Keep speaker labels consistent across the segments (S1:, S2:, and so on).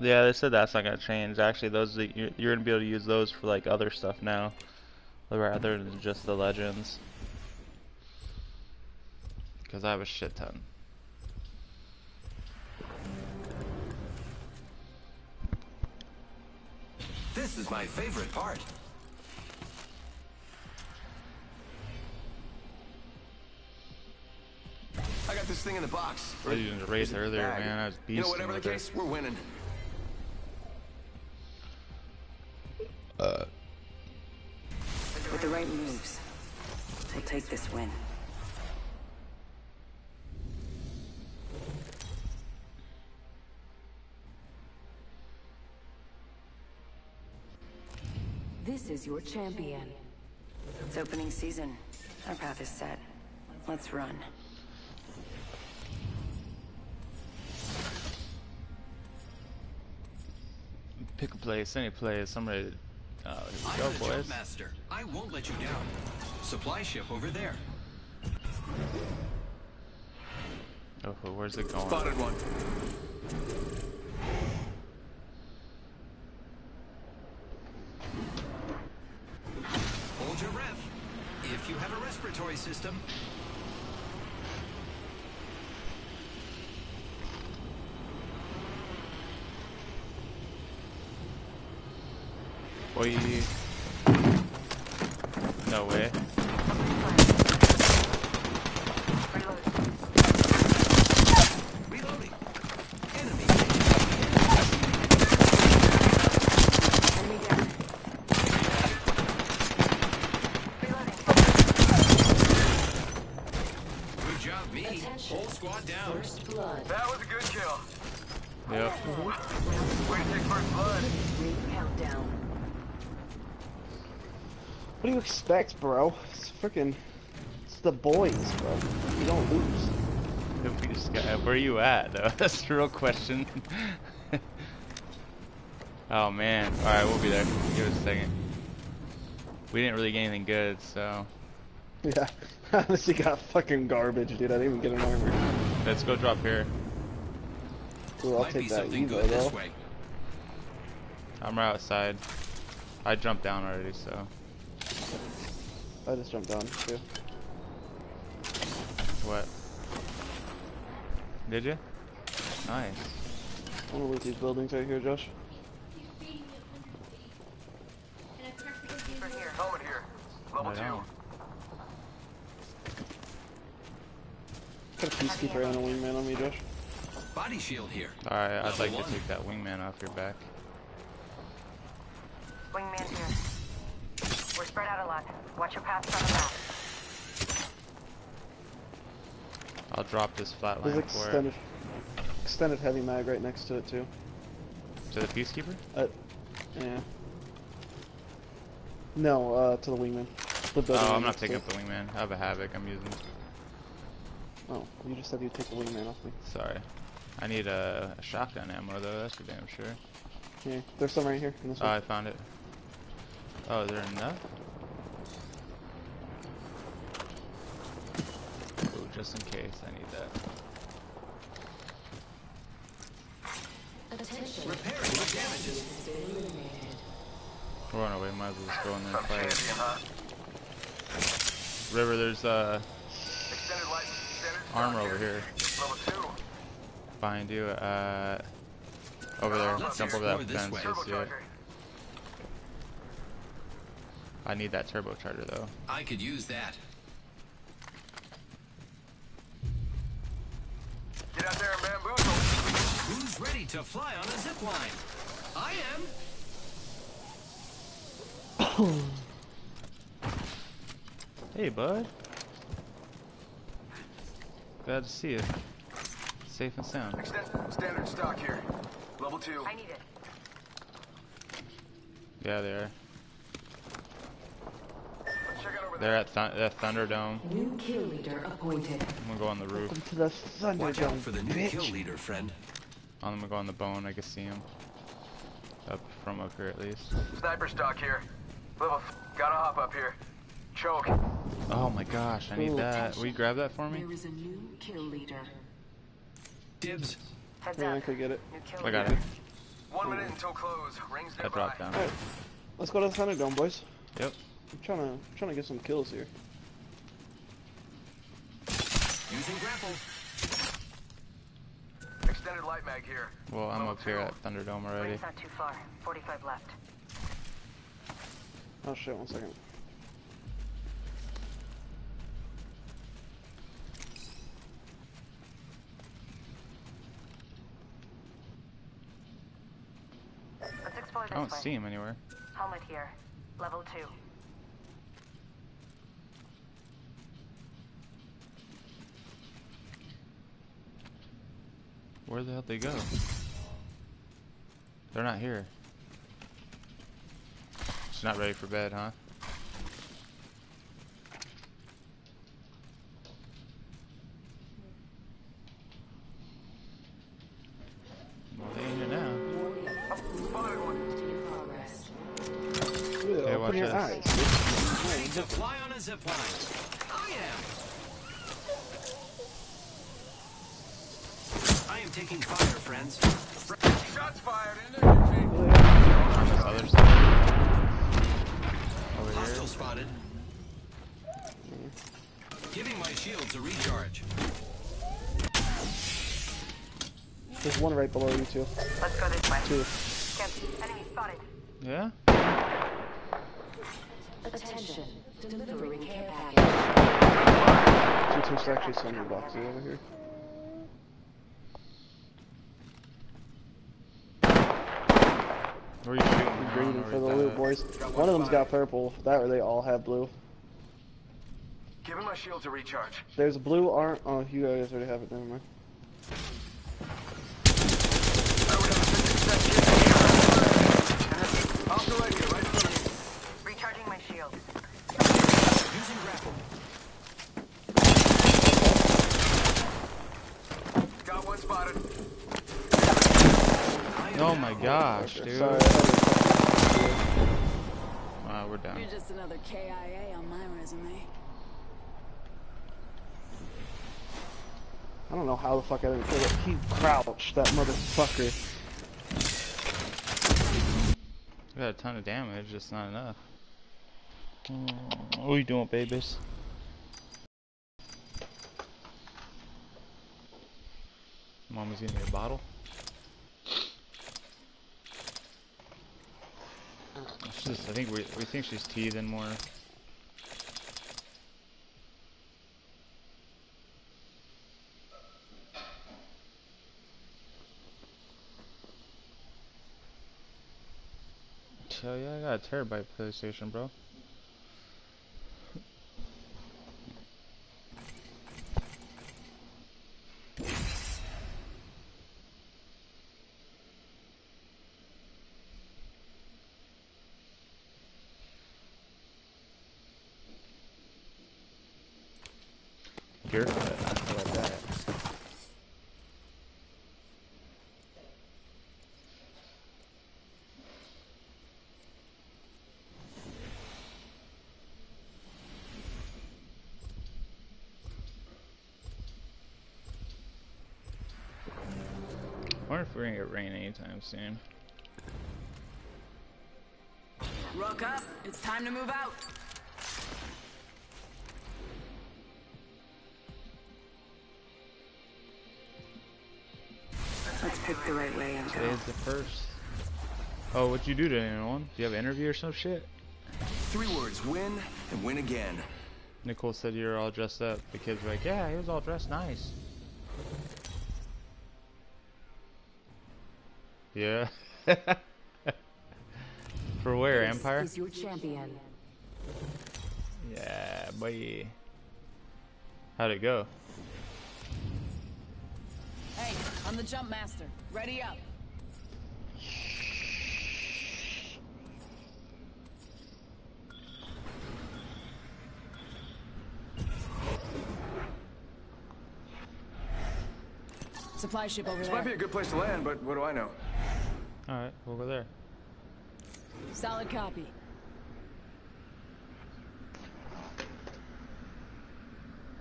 S1: Yeah, they said that's not gonna change. Actually, those you're, you're gonna be able to use those for like other stuff now, rather than just the legends. Because I have a shit ton.
S2: This is my favorite part. I got this thing in the box.
S1: I was using the race earlier, man. I was beasting
S2: You know, whatever the
S1: with it.
S2: case, we're winning.
S3: Take this win.
S4: This is your champion.
S3: It's opening season. Our path is set. Let's run.
S1: pick a place, any place. I'm ready. To, oh, here we go,
S2: the
S1: boys.
S2: master. I won't let you down. Supply ship over there.
S1: Oh, where's it going?
S2: Spotted one. Hold your breath. If you have a respiratory system,
S1: Boy. No way.
S2: reloading. Enemy.
S3: Enemy down.
S2: Good job, me. Whole squad down.
S4: First blood.
S5: That was a good kill.
S1: Yep.
S5: Way to take first blood.
S4: Ring countdown.
S6: What do you expect, bro? It's freaking. It's the boys, bro. You don't lose.
S1: If we just got, uh, where are you at, though? That's the real question. oh, man. Alright, we'll be there. Give us a second. We didn't really get anything good, so...
S6: Yeah. Honestly, got fucking garbage, dude. I didn't even get an armor.
S1: Let's go drop here.
S6: Ooh, I'll
S2: Might
S6: take that
S2: something
S6: Evo,
S2: this
S6: though.
S2: way.
S1: I'm right outside. I jumped down already, so...
S6: I just jumped down, too.
S1: What? Did you? Nice.
S6: I'm gonna loot these buildings right here, Josh.
S5: Helmet here. Level two.
S6: Got a peacekeeper and a wingman on me, Josh.
S2: Body shield here.
S1: Alright, I'd like
S2: one.
S1: to take that wingman off your back.
S7: Wingman here. We're spread out a lot. Watch your paths on the map.
S1: I'll drop this
S6: There's
S1: flatline for
S6: extended, extended heavy mag right next to it, too.
S1: To the Peacekeeper?
S6: Uh, yeah. No, uh, to the wingman. The
S1: Oh,
S6: right
S1: I'm not
S6: next to
S1: picking
S6: it.
S1: up the wingman. I have a Havoc I'm using.
S6: Oh, you just said you'd take the wingman off me.
S1: Sorry. I need a, a shotgun ammo, though. That's for damn sure.
S6: Yeah, there's some right here in this
S1: Oh, I found it. Oh, is there enough? Ooh, just in case, I need that.
S4: Attention.
S2: Repairing my damages.
S4: Eliminated.
S1: We're on our way, might as well just go in there
S5: Some
S1: and
S5: champion,
S1: fight.
S5: huh?
S1: River, there's uh,
S5: Extended license. Extended
S1: armor over here.
S5: Level two.
S1: Behind you, uh, over there. Jump over that fence.
S2: way.
S1: You'll see it. I need that turbocharger, though.
S2: I could use that.
S5: Get out there and bamboozle.
S2: Who's ready to fly on a zip line? I am.
S1: Hey, bud. Glad to see you. Safe and sound.
S5: Extend, standard stock here. Level two.
S7: I need it.
S1: Yeah, they are.
S5: Check out over
S1: They're at Thun that Thunderdome.
S4: New kill leader appointed.
S1: I'm gonna go on the roof.
S6: Welcome to the
S2: Watch out for the new
S6: bitch.
S2: kill leader, friend.
S1: I'm gonna go on the bone. I can see him. Up from up here at least.
S5: Sniper stock here. Level. Th gotta hop up here. Choke.
S1: Oh my gosh, I need
S6: Ooh.
S1: that. Will you grab that for me?
S4: There is a new kill leader.
S2: Dibs.
S7: Heads
S6: Yeah, I could get it.
S1: I got it.
S5: One minute until close. Rings
S1: I
S5: nearby.
S1: dropped down.
S6: Alright, let's go to the Thunderdome, boys.
S1: Yep.
S6: I'm trying to trying to get some kills here.
S2: Using grapple.
S5: Extended light mag here.
S1: Well, I'm
S5: Level
S1: up here
S5: two.
S1: at Thunderdome already.
S7: Ring's not too far. 45 left.
S6: Oh shit, one second.
S7: Let's explore this
S1: I don't
S7: way.
S1: see him anywhere.
S7: Helmet here. Level 2.
S1: Where the hell they go? They're not here. She's not ready for bed, huh? Well, they ain't here now.
S5: Spotted one.
S4: In progress.
S6: Ew,
S1: Okay,
S6: open
S1: watch this.
S6: eyes.
S2: Ready to fly on a zip line. I am. I am taking fire, friends.
S5: Shots fired in there, Chief.
S1: Oh, Other side. Over here.
S2: Hostile spotted. Giving my shields a recharge.
S6: There's one right below you too.
S7: Let's go this way.
S6: Two.
S7: Camp. Enemy spotted.
S1: Yeah?
S4: Attention. Delivering care package.
S6: Two two actually sending boxes over here.
S1: Where are you shooting? I don't
S6: for the loot, boys. One of them's got purple. That or they all have blue.
S5: Giving my shield to recharge.
S6: There's a blue arm. Oh, you guys already have it. Never mind.
S5: Off the right here, right in front of me.
S7: Recharging my shield.
S2: Using grapple.
S5: Got one spotted.
S2: I am
S1: Oh
S2: down.
S1: my Oh gosh, dude.
S6: Sorry. I had it.
S1: Wow, we're down.
S8: You're just another KIA on my resume.
S6: I don't know how the fuck I didn't kill it. He crouched, that motherfucker.
S1: We got a ton of damage, just not enough. What are you doing, babies? Mama's getting me a bottle. Just, I think we we think she's teething more. Hell yeah, I got a terabyte PlayStation, bro. Gear cut. How about that? I wonder if we're gonna get rain anytime soon.
S8: Rook up. It's time to move out.
S3: Let's pick the right way and go.
S1: Today's the first. Oh, what'd you do to anyone? Do you have an interview or some shit?
S2: Three words: win and win again.
S1: Nicole said you were all dressed up. The kids were like, yeah, he was all dressed nice. Yeah. For where,
S4: This
S1: Empire?
S4: is your champion.
S1: Yeah, boy. How'd it go?
S8: Hey, I'm the jump master. Ready up. Supply ship over
S5: This
S8: there.
S5: might be a good place to land, but what do I know?
S1: Alright, we'll go there.
S8: Solid copy.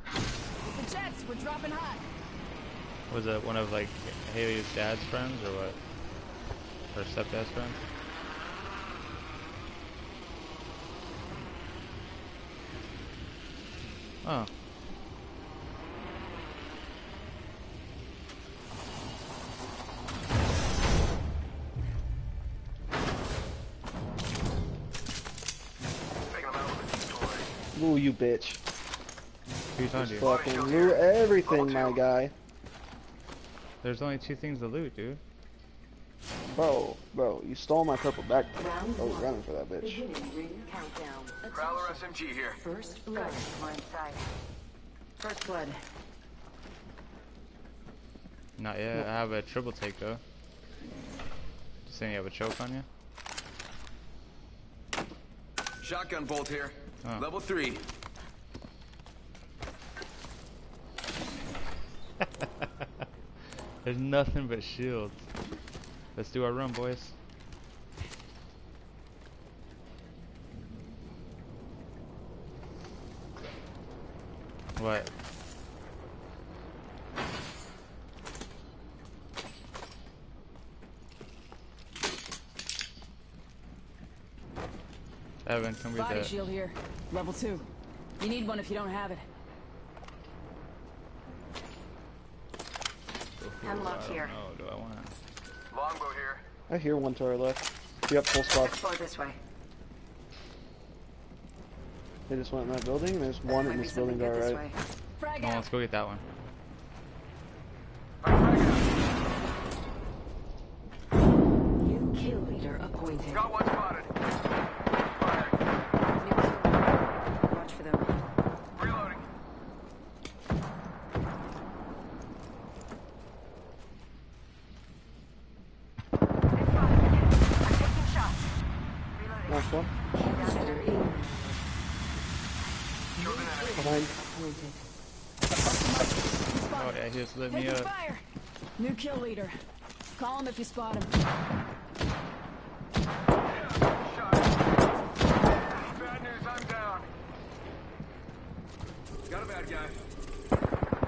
S8: The jets, we're dropping hot.
S1: Was that one of like Haley's dad's friends or what? Her stepdad's friend. Oh.
S5: A.
S6: Ooh, you bitch.
S1: Who you talking?
S6: Fucking loot everything, my guy.
S1: There's only two things to loot, dude.
S6: Bro, bro, you stole my purple backpack. I was running for that bitch.
S3: Beginning ring countdown.
S5: Prowler SMG here.
S3: First blood. First blood.
S1: Not yet. I have a triple take though. Just saying you have a choke on you?
S2: Shotgun bolt here.
S1: Oh.
S2: Level three.
S1: There's nothing but shields. Let's do our run, boys. What? Evan, come get
S8: Body
S1: that.
S8: shield here. Level two. You need one if you don't have it.
S7: Hemlock here.
S1: Oh, do I want
S5: Longbow here.
S6: I hear one to our left. Yep, full squad.
S7: Explore this way.
S6: They just went in that building. There's one in this building
S7: something
S6: to our right.
S7: way.
S8: Frag
S1: Oh, let's go get that one.
S3: New kill leader appointed.
S5: Got one spotted. Fire.
S3: New kill leader. Watch for them.
S5: Reloading.
S7: It's spotted. I'm taking shots. Reloading.
S6: Last one.
S3: Master eliminated.
S6: Behind.
S3: Appointed.
S1: Oh yeah, he me up.
S8: fire. New kill leader. Call him if you spot him.
S5: Bad news, I'm down.
S2: Got a bad guy.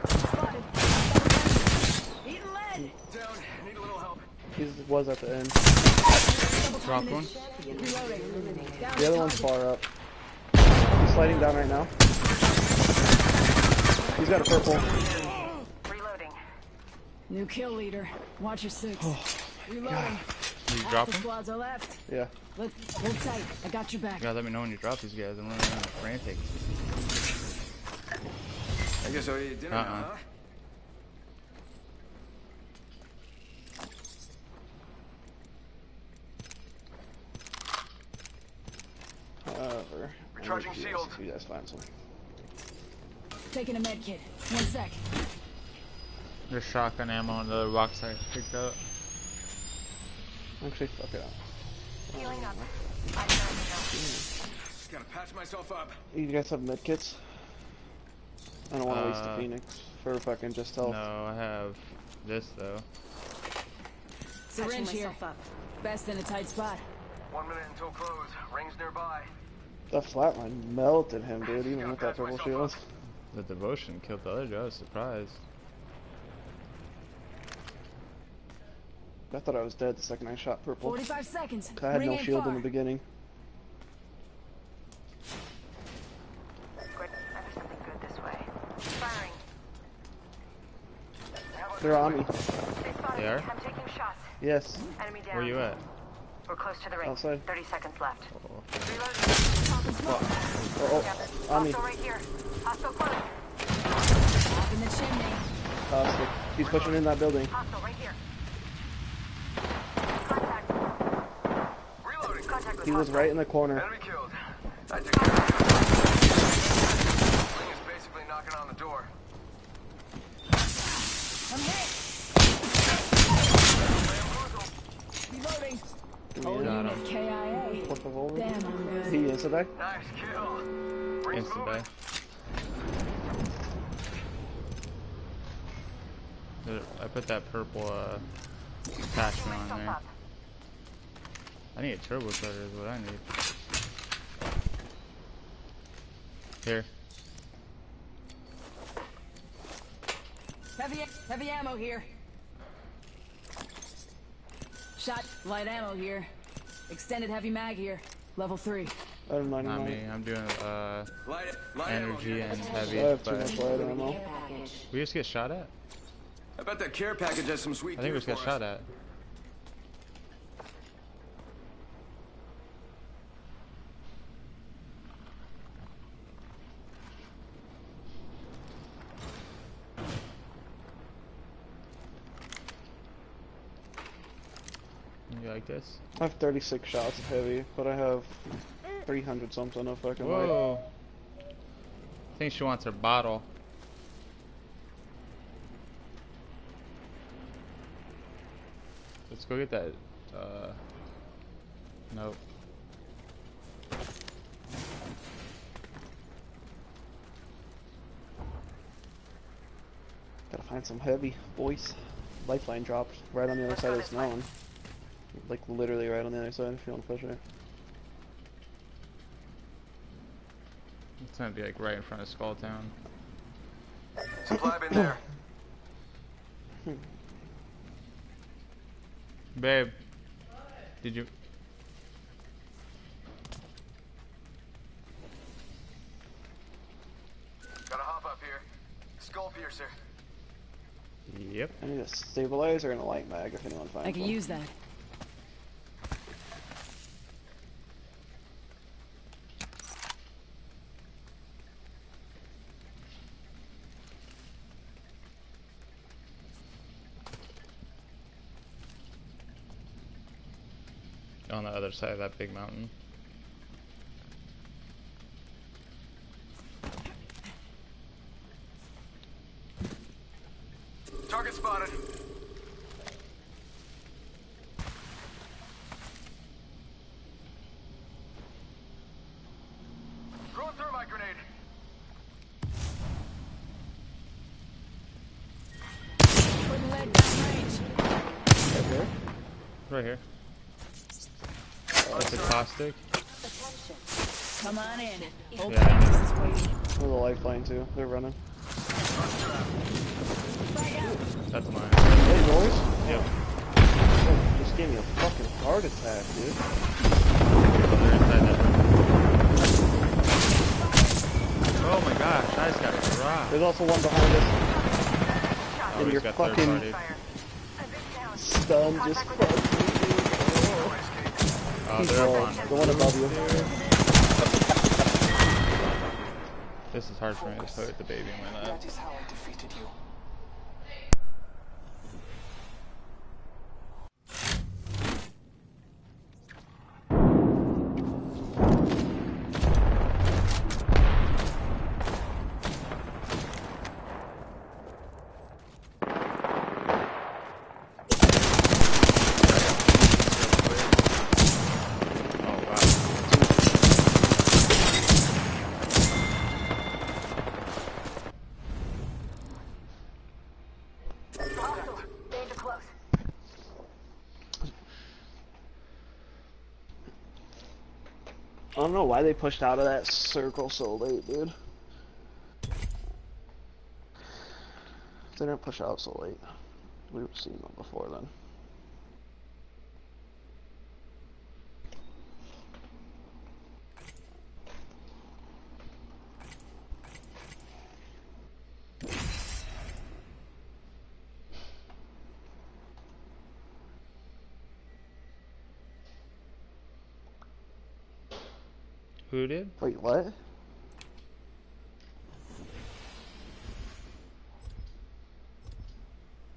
S8: Spotted. Eating lead.
S5: Down. Need a little help.
S6: He was at the end.
S1: Drop one.
S6: The other one's far up. He's sliding down right now. He's got a purple.
S7: Reloading.
S8: New kill leader. Watch your six. Oh, Reloading.
S1: Did you
S8: Half
S1: drop
S8: the squads are left.
S6: Yeah.
S8: Let's hold tight. I got your back.
S1: You gotta let me know when you drop these guys. I'm running around frantic.
S2: I guess I owe you dinner
S1: Uh-uh.
S2: now, huh?
S6: However,
S5: Recharging
S6: I need you
S5: shield.
S6: You guys find some.
S8: Taking a med kit. One sec.
S1: There's shotgun ammo on the other box I picked up.
S6: Actually, fuck it up.
S7: Healing up.
S2: Just gotta patch myself up.
S6: You guys have medkits? I don't want to waste the
S1: Uh,
S6: phoenix for fucking just health.
S1: No, I have this though.
S8: Syringe here.
S3: myself up.
S8: Best in a tight spot.
S5: One minute until close. Rings nearby.
S6: That flatline melted him, dude, even with that
S5: patch
S6: purple shield.
S1: The devotion killed the other guy. I was surprised.
S6: I thought I was dead the second I shot purple.
S8: 45 seconds.
S6: I had
S8: Ring
S6: no shield
S8: far.
S6: in the beginning.
S7: Good. Might be something good this way. Firing.
S6: They're on me.
S7: They
S1: are?
S7: I'm taking shots.
S6: Yes.
S7: Enemy down.
S1: Where you at?
S7: We're close to the ring.
S6: Outside.
S7: 30 seconds left.
S1: Oh.
S7: Reloading.
S6: Oh, oh, on me.
S7: Hostile right here. Hostile close.
S8: Up in the chimney.
S6: Uh, so he's pushing in that building.
S7: Hostile right here. Contact.
S5: Reloading.
S7: Contact with
S6: He was right in the corner.
S5: Enemy killed. I took care of it. Ring is basically knocking on the door.
S8: I'm hit. Reloading. Whole
S1: Got him.
S8: KIA.
S6: Por favor.
S8: Damn, I'm good.
S6: He insta die?
S5: Nice kill. Rings
S1: Instant
S5: moving.
S1: I put that purple uh, attachment on
S7: Myself
S1: there.
S7: Up.
S1: I need a turbocharger is what I need. Here.
S8: Heavy, heavy ammo here. Shot, light ammo here. Extended heavy mag here. Level 3.
S6: I have
S1: Not
S6: 99.
S1: me. I'm doing uh
S5: Light. Light
S1: energy
S5: here.
S1: and
S6: I
S1: heavy,
S6: have too
S1: but
S6: much light ammo.
S1: We just get shot at.
S5: I bet that care package has some sweet
S1: I think we just got
S5: for
S1: shot at. This?
S6: I have 36 shots of heavy, but I have 300 something of fucking light.
S1: Whoa! I think she wants her bottle. Let's go get that. Uh, nope.
S6: Gotta find some heavy, boys. Lifeline dropped right on the other side of
S7: this
S6: mountain. Like literally right on the other side if you want to push it.
S1: It's gonna be like right in front of Skull Town.
S5: Supply bin there.
S1: Babe, did you?
S5: Gotta hop up here. Skull piercer.
S1: Yep.
S6: I need a stabilizer and a light mag if anyone finds
S8: I can
S6: one.
S8: use that.
S1: On the other side of that big mountain.
S5: Target spotted. Throwing thermite grenade.
S8: Putting lead down range.
S6: Right here.
S1: Right here. That's a caustic.
S8: Come on in. Old
S1: Yeah.
S8: Phoenix is waiting.
S6: There's a lifeline too. They're running.
S1: That's mine.
S6: Hey boys.
S1: Yep.
S6: Oh, just gave me a fucking heart attack, dude.
S1: They're inside that room. Oh my gosh, I just got dropped.
S6: There's also one behind us.
S1: Oh,
S6: and
S1: he's
S6: you're fucking-
S1: party.
S7: Fire. I've been down.
S6: Stun just fucked me, dude.
S1: Oh,
S6: He's
S1: they're
S6: low.
S1: up on
S6: The one above you.
S1: This is hard for me to put the baby in my lap.
S9: That is how I defeated you.
S1: Oh wow.
S7: Hostile. Danger close.
S6: I don't know why they pushed out of that circle so late, dude. They didn't push out so late. We've seen them before then.
S1: Who?
S6: Wait, what?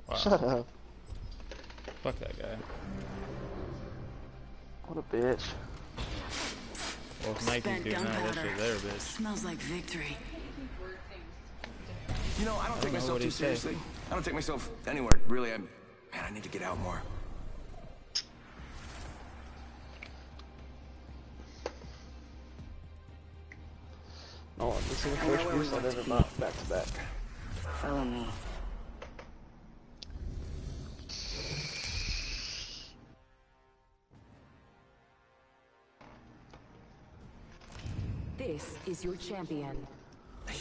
S1: Wow.
S6: Shut up.
S1: Fuck that guy.
S6: What a bitch.
S1: Well, if Nike's
S8: Spent
S1: doing that, that
S8: gunpowder.
S1: there, bitch.
S8: Smells like victory.
S5: You know, I don't take myself too
S1: he'd say.
S5: seriously. I don't take myself anywhere, really. I'm, man, I need to get out more.
S6: This is the first boost I've ever bought back to back.
S3: Follow me.
S4: This is your champion.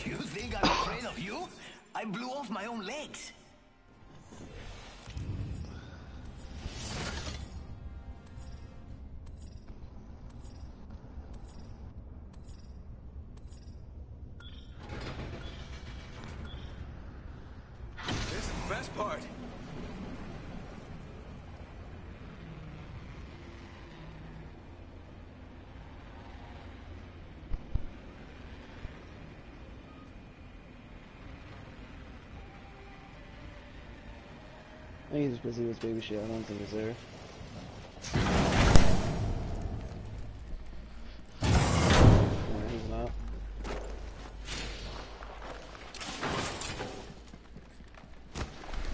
S9: You think I'm afraid of you? I blew off my own legs.
S6: I think he's busy with baby shit. I don't think he's there. Yeah, he's not.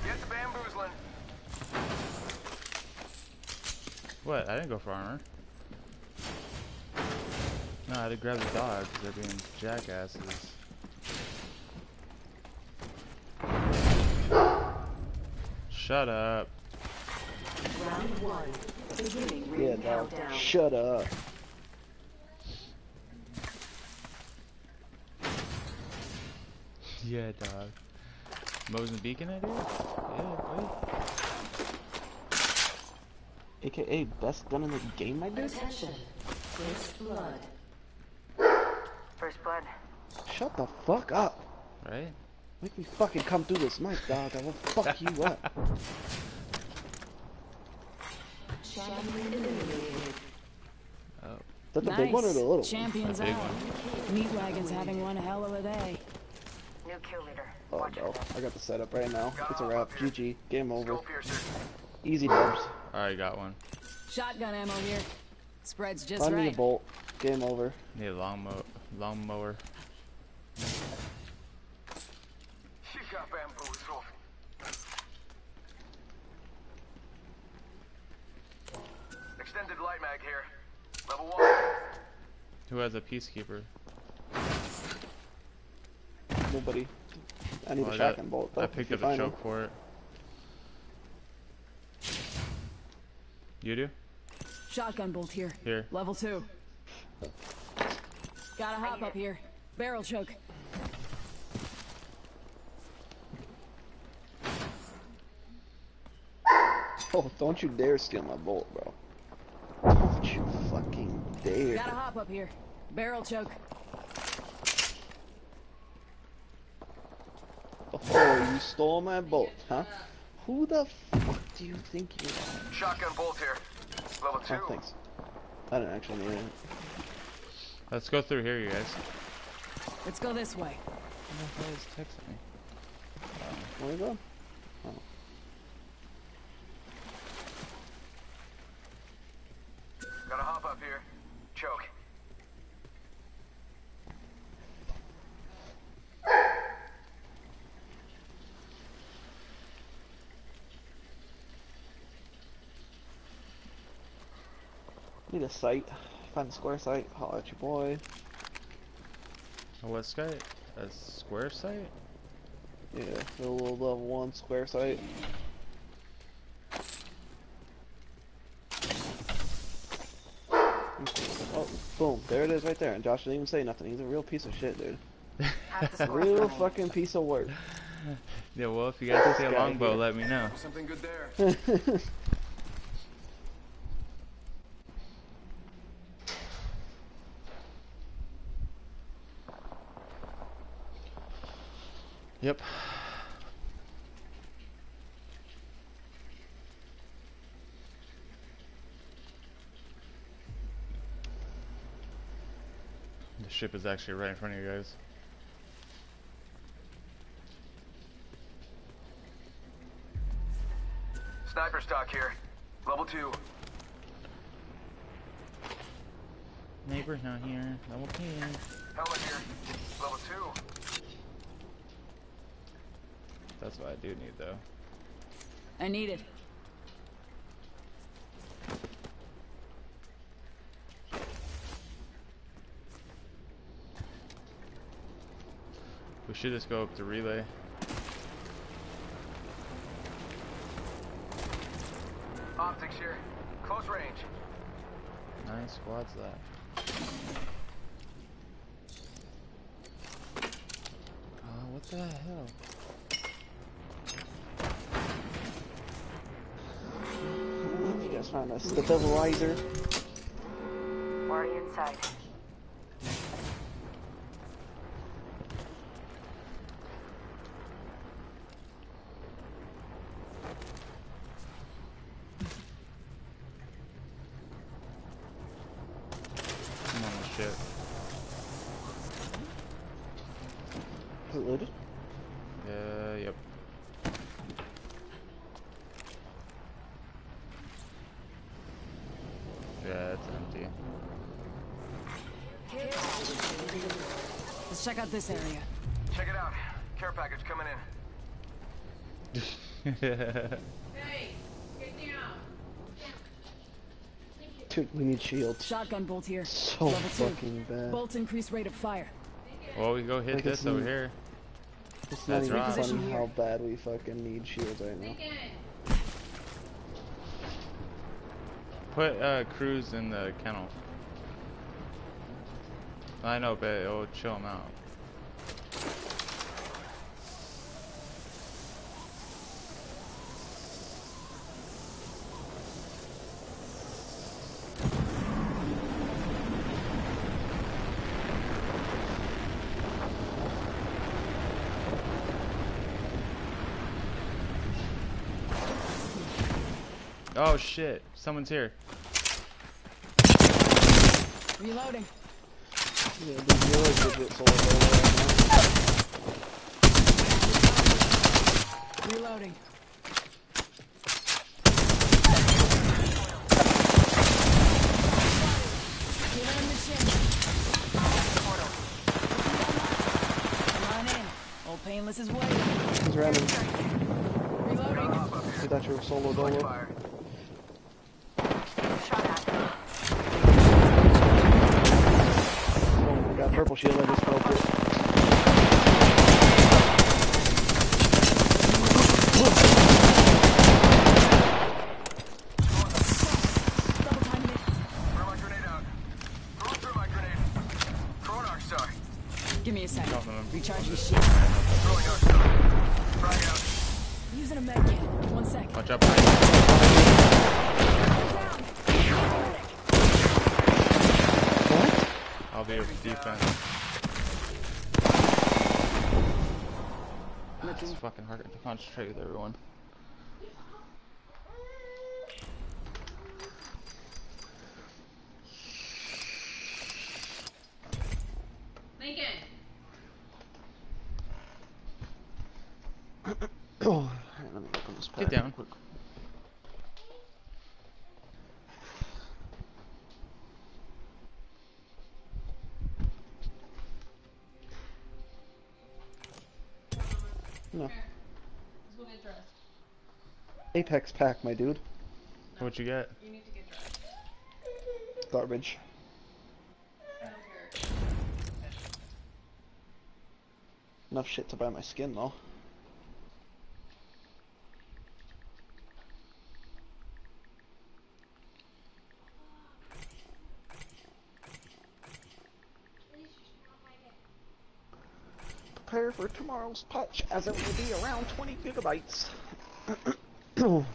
S5: Get the bamboozling.
S1: What? I didn't go for armor. No, I had to grab the dog because they're being jackasses. Shut up.
S4: Round one. Beginning ring
S6: Yeah, dog.
S4: countdown.
S6: Shut up.
S1: Yeah, dog. Mozambique in it, dude? Yeah, wait.
S6: AKA best gun in the game, my dude.
S4: Attention. First blood.
S7: First blood.
S6: Shut the fuck up.
S1: Right?
S6: Make me fucking come through this mic, dog. I will fuck you up.
S4: Champion eliminated.
S1: Oh.
S6: That's
S8: nice.
S6: the big one or the little one?
S8: Champion's
S1: A big
S8: out.
S1: one.
S8: Meat wagon's having one hell of a day.
S7: New kill leader.
S6: Oh
S7: Watch
S6: no,
S7: it.
S6: I got the setup right now. It's a wrap. GG. Game over. Easy dubs.
S1: Alright, got one.
S8: Shotgun ammo here. Spreads just
S6: Find me a bolt. Game over.
S1: Need a long mo long mower.
S5: She got bamboozled. Extended light mag here. Level one.
S1: Who has a peacekeeper?
S6: Nobody. I need
S1: Well,
S6: a oh,
S1: I got-
S6: shotgun bolt. Though,
S1: I picked up a
S6: find 'em.
S1: choke for it. You do?
S8: Shotgun bolt here.
S1: Here.
S8: Level two. Gotta hop up here. Barrel choke.
S6: Oh, don't you dare steal my bolt, bro. Don't you fucking dare.
S8: Gotta hop up here. Barrel choke.
S6: Oh, you stole my bolt, huh? Who the fuck do you think you are?
S5: Shotgun bolt here. Level oh, two.
S6: Oh, thanks. I didn't actually need it.
S1: Let's go through here, you guys.
S8: Let's go this way.
S1: Who the hell is texting me?
S6: Where you go?
S5: Gotta hop up here. Choke.
S6: Need a sight. Find a square sight. Holla at your boy.
S1: A what sight? A square sight?
S6: Yeah, a little level one square sight. Oh, boom. There it is right there. And Josh didn't even say nothing. He's a real piece of shit, dude.
S7: Half the
S6: Real fucking piece of work.
S1: Yeah, well, if you guys see a longbow, let me know.
S5: Something good there.
S1: Yep. The ship is actually right in front of you guys.
S5: Sniper stock here. Level two.
S1: Neighbor's not here. Level 10.
S5: Helmet here. Level two.
S1: That's what I do need, though.
S8: I need it.
S1: We should just go up to relay.
S5: Optics here. Close range.
S1: Nine squads left. Oh, what the hell?
S6: You guys find a stabilizer.
S7: Already inside.
S1: it's empty.
S8: Let's check out this area.
S5: Check it out. Care package coming in. Hey, get down.
S6: Dude, we need shields.
S8: Shotgun bolt here.
S6: So
S8: Level two.
S6: fucking bad.
S8: Bolts increase rate of fire.
S1: well, we go hit
S6: Like,
S1: this over here.
S6: It's not
S1: That's
S6: even
S1: right.
S6: funny
S8: Position
S6: how bad we fucking need shields right now.
S1: Put uh, Cruz in the kennel. I know, but it'll chill him out. Oh shit, someone's here.
S8: Reloading.
S6: Yeah, there's really legit solar right.
S8: Reloading. Give him the chin. Come on in. Old Painless is waiting.
S6: He's running.
S8: Reloading.
S6: I thought you were solo dolo.
S5: Fire.
S7: Shot at.
S6: Oh my god, purple shield, I just broke it.
S8: Double timing it.
S5: Throw my grenade out. Throw through my grenade. Throw an arc star.
S8: Give me a second.
S1: Don't know.
S8: Recharging shield.
S5: Throwing arc star. Frag out.
S8: Using a med kit. One sec.
S1: Watch out behind
S6: What?
S1: you. I'll be your defense. It's fucking hard to concentrate with everyone.
S6: Oh, let me open this
S1: Get down.
S6: quick. No. Apex pack, my dude.
S1: What you get?
S6: Garbage. Enough shit to buy my skin though. Prepare for tomorrow's patch as it will be around 20 gigabytes.
S5: Boom.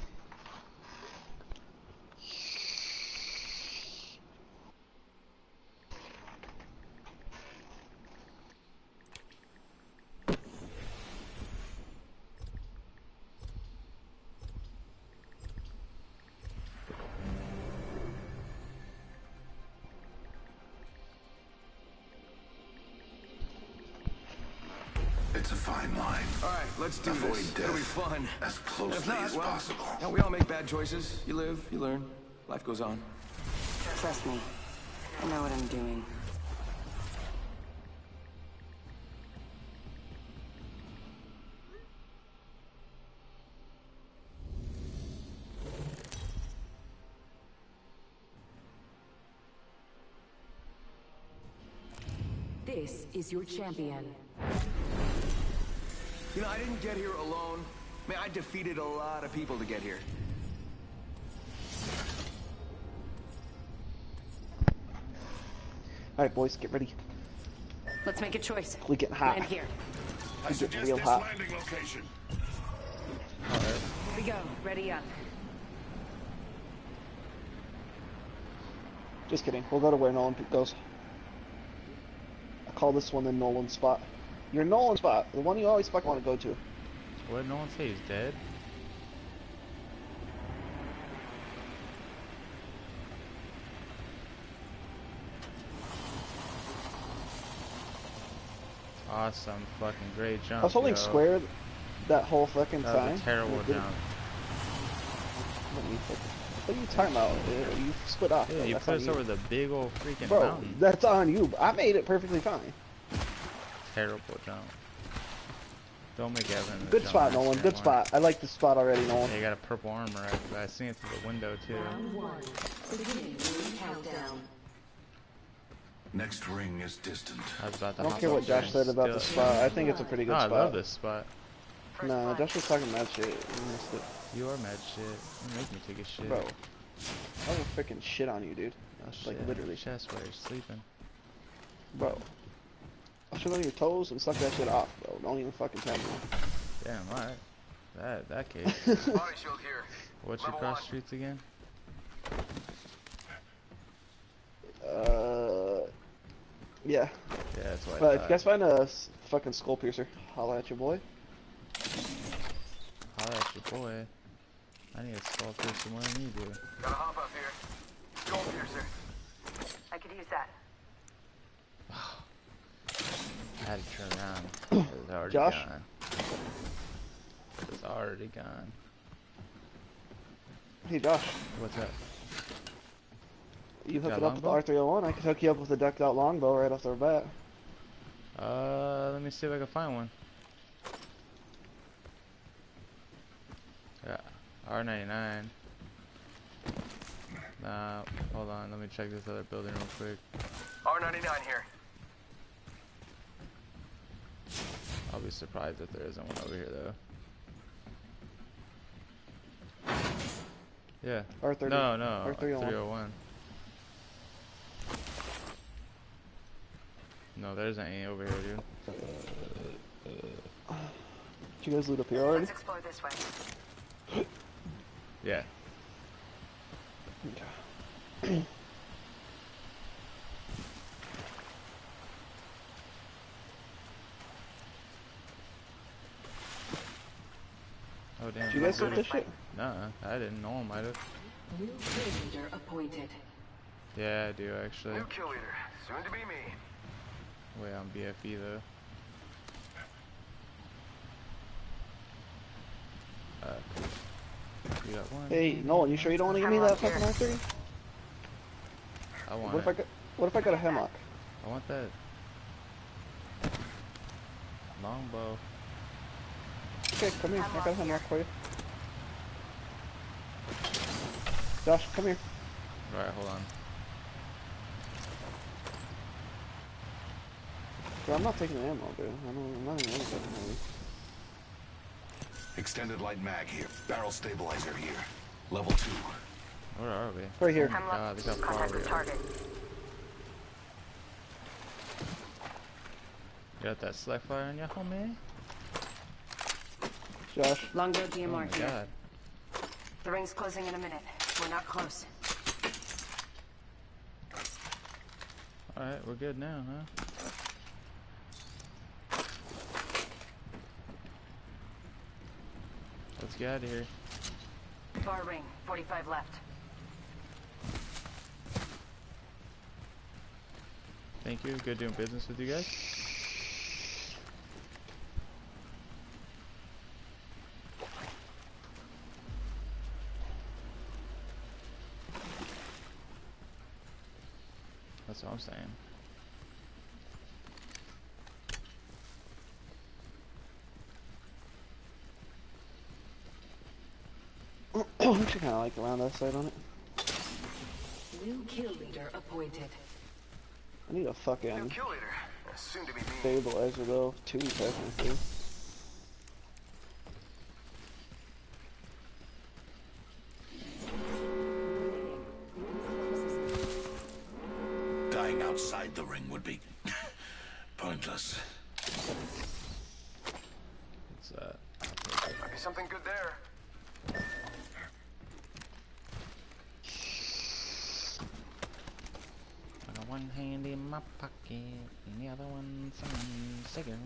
S5: Fun.
S10: as
S5: And
S10: closely
S5: not,
S10: as
S5: well,
S10: possible.
S5: yeah, we all make bad choices. You live, you learn. Life goes on.
S3: Trust me. I know what I'm doing.
S4: This is your champion.
S5: You know, I didn't get here alone. Man, I defeated a lot of people to get here.
S6: Alright boys, get ready.
S3: Let's make a choice.
S6: We getting hot.
S3: Land here.
S10: I
S6: It's
S10: suggest
S6: real
S10: this
S6: hot.
S10: landing location.
S3: Here we go. Ready up.
S6: Just kidding. We'll go to where Nolan goes. I call this one the Nolan spot. Your Nolan spot, the one you always fucking want to go to.
S1: What did no one say he's dead? Awesome, fucking great jump.
S6: I was holding
S1: yo.
S6: square that whole fucking
S1: That
S6: time.
S1: was a terrible
S6: it
S1: jump.
S6: Let me What are you talking about? Uh, You split off.
S1: Yeah, you
S6: That's
S1: put us
S6: you.
S1: over the big old freaking
S6: Bro,
S1: mountain.
S6: that's on you. I made it perfectly fine.
S1: Terrible jump. Don't make Evan. the
S6: Good spot, Nolan. Good
S1: anymore.
S6: spot. I like this spot already, Nolan.
S1: Yeah, you got a purple armor. I, I seen it through the window too.
S4: Round one. Beginning countdown.
S10: Next ring is distant.
S1: I was about to
S6: I don't care what Josh said about the spot. I think it's a pretty
S1: it.
S6: good
S1: No, I love this spot.
S7: No,
S6: Nah. Josh was talking mad shit. You missed it.
S1: You are mad shit. You make me take a shit.
S6: Bro, I will freaking shit on you, dude.
S1: Oh,
S6: like,
S1: shit.
S6: literally.
S1: Chest while you're sleeping.
S6: Bro. I'll shit on your toes and suck that shit off, bro. Don't even fucking tell me.
S1: Damn, alright. That that case.
S5: Body shield here.
S1: What's your
S5: Level
S1: cross
S5: one.
S1: streets again?
S6: Uh, yeah.
S1: Yeah, that's what I
S6: But if you guys find a s- fucking skull piercer, holla at your boy.
S1: Holla at your boy. I need a skull piercer more than you do.
S5: Gotta hop up here. Skull piercer.
S7: I could use that.
S1: I had to turn around. It was already
S6: Josh?
S1: gone. It was already gone.
S6: Hey Josh,
S1: What's up?
S6: you hook it up with the? R301. I could hook you up with a decked out longbow right off the bat.
S1: Uh, let me see if I can find one. Yeah, R99. Nah, hold on. Let me check this other building real quick.
S5: R99 here.
S1: I'll be surprised if there isn't one over here though. Yeah.
S6: R30.
S1: No, no.
S6: R301.
S1: 301. No, there isn't any over here, dude.
S6: Did you guys loot up here already?
S7: Let's explore this way.
S1: Yeah. Oh damn.
S6: Did you guys loot this shit?
S1: Nuh I didn't know I might have.
S4: New kill leader appointed.
S1: Yeah, I do actually.
S5: New kill leader. Soon to be me.
S1: Wait, on BFE though. Uh, you got one.
S6: Hey, Nolan, you sure you don't want to give me that fucking R3?
S1: I want
S6: What if. I got, what if I got a Hemlok?
S1: I want that longbow.
S6: Okay, come here. I got a Hemlok for you. Josh, come here.
S1: Alright, hold on.
S6: Bro, I'm not taking the ammo, dude. I don't, I'm not even looking at the movie.
S10: Extended light mag here. Barrel stabilizer here. Level two.
S1: Where are we?
S6: Right here.
S1: Oh god, look how far we
S7: with
S1: are.
S7: target.
S1: You got that slack fire on your homie?
S6: Josh,
S8: Longbow
S1: Oh my
S8: DMR here.
S1: god.
S7: The ring's closing in a minute. We're not close.
S1: Alright, we're good now, huh? Let's get out of here.
S7: Far ring. 45 left.
S1: Thank you. Good doing business with you guys. That's all I'm saying.
S6: I'm actually kind of like around that side on it.
S4: New kill leader appointed.
S6: I need a
S5: New
S6: fucking
S5: kill leader. Soon to be me.
S6: stabilizer though, two technically.
S10: Dying outside the ring would be pointless.
S1: It's uh
S5: Might be something good there.
S1: I got one hand in my pocket and the other one some cigarette.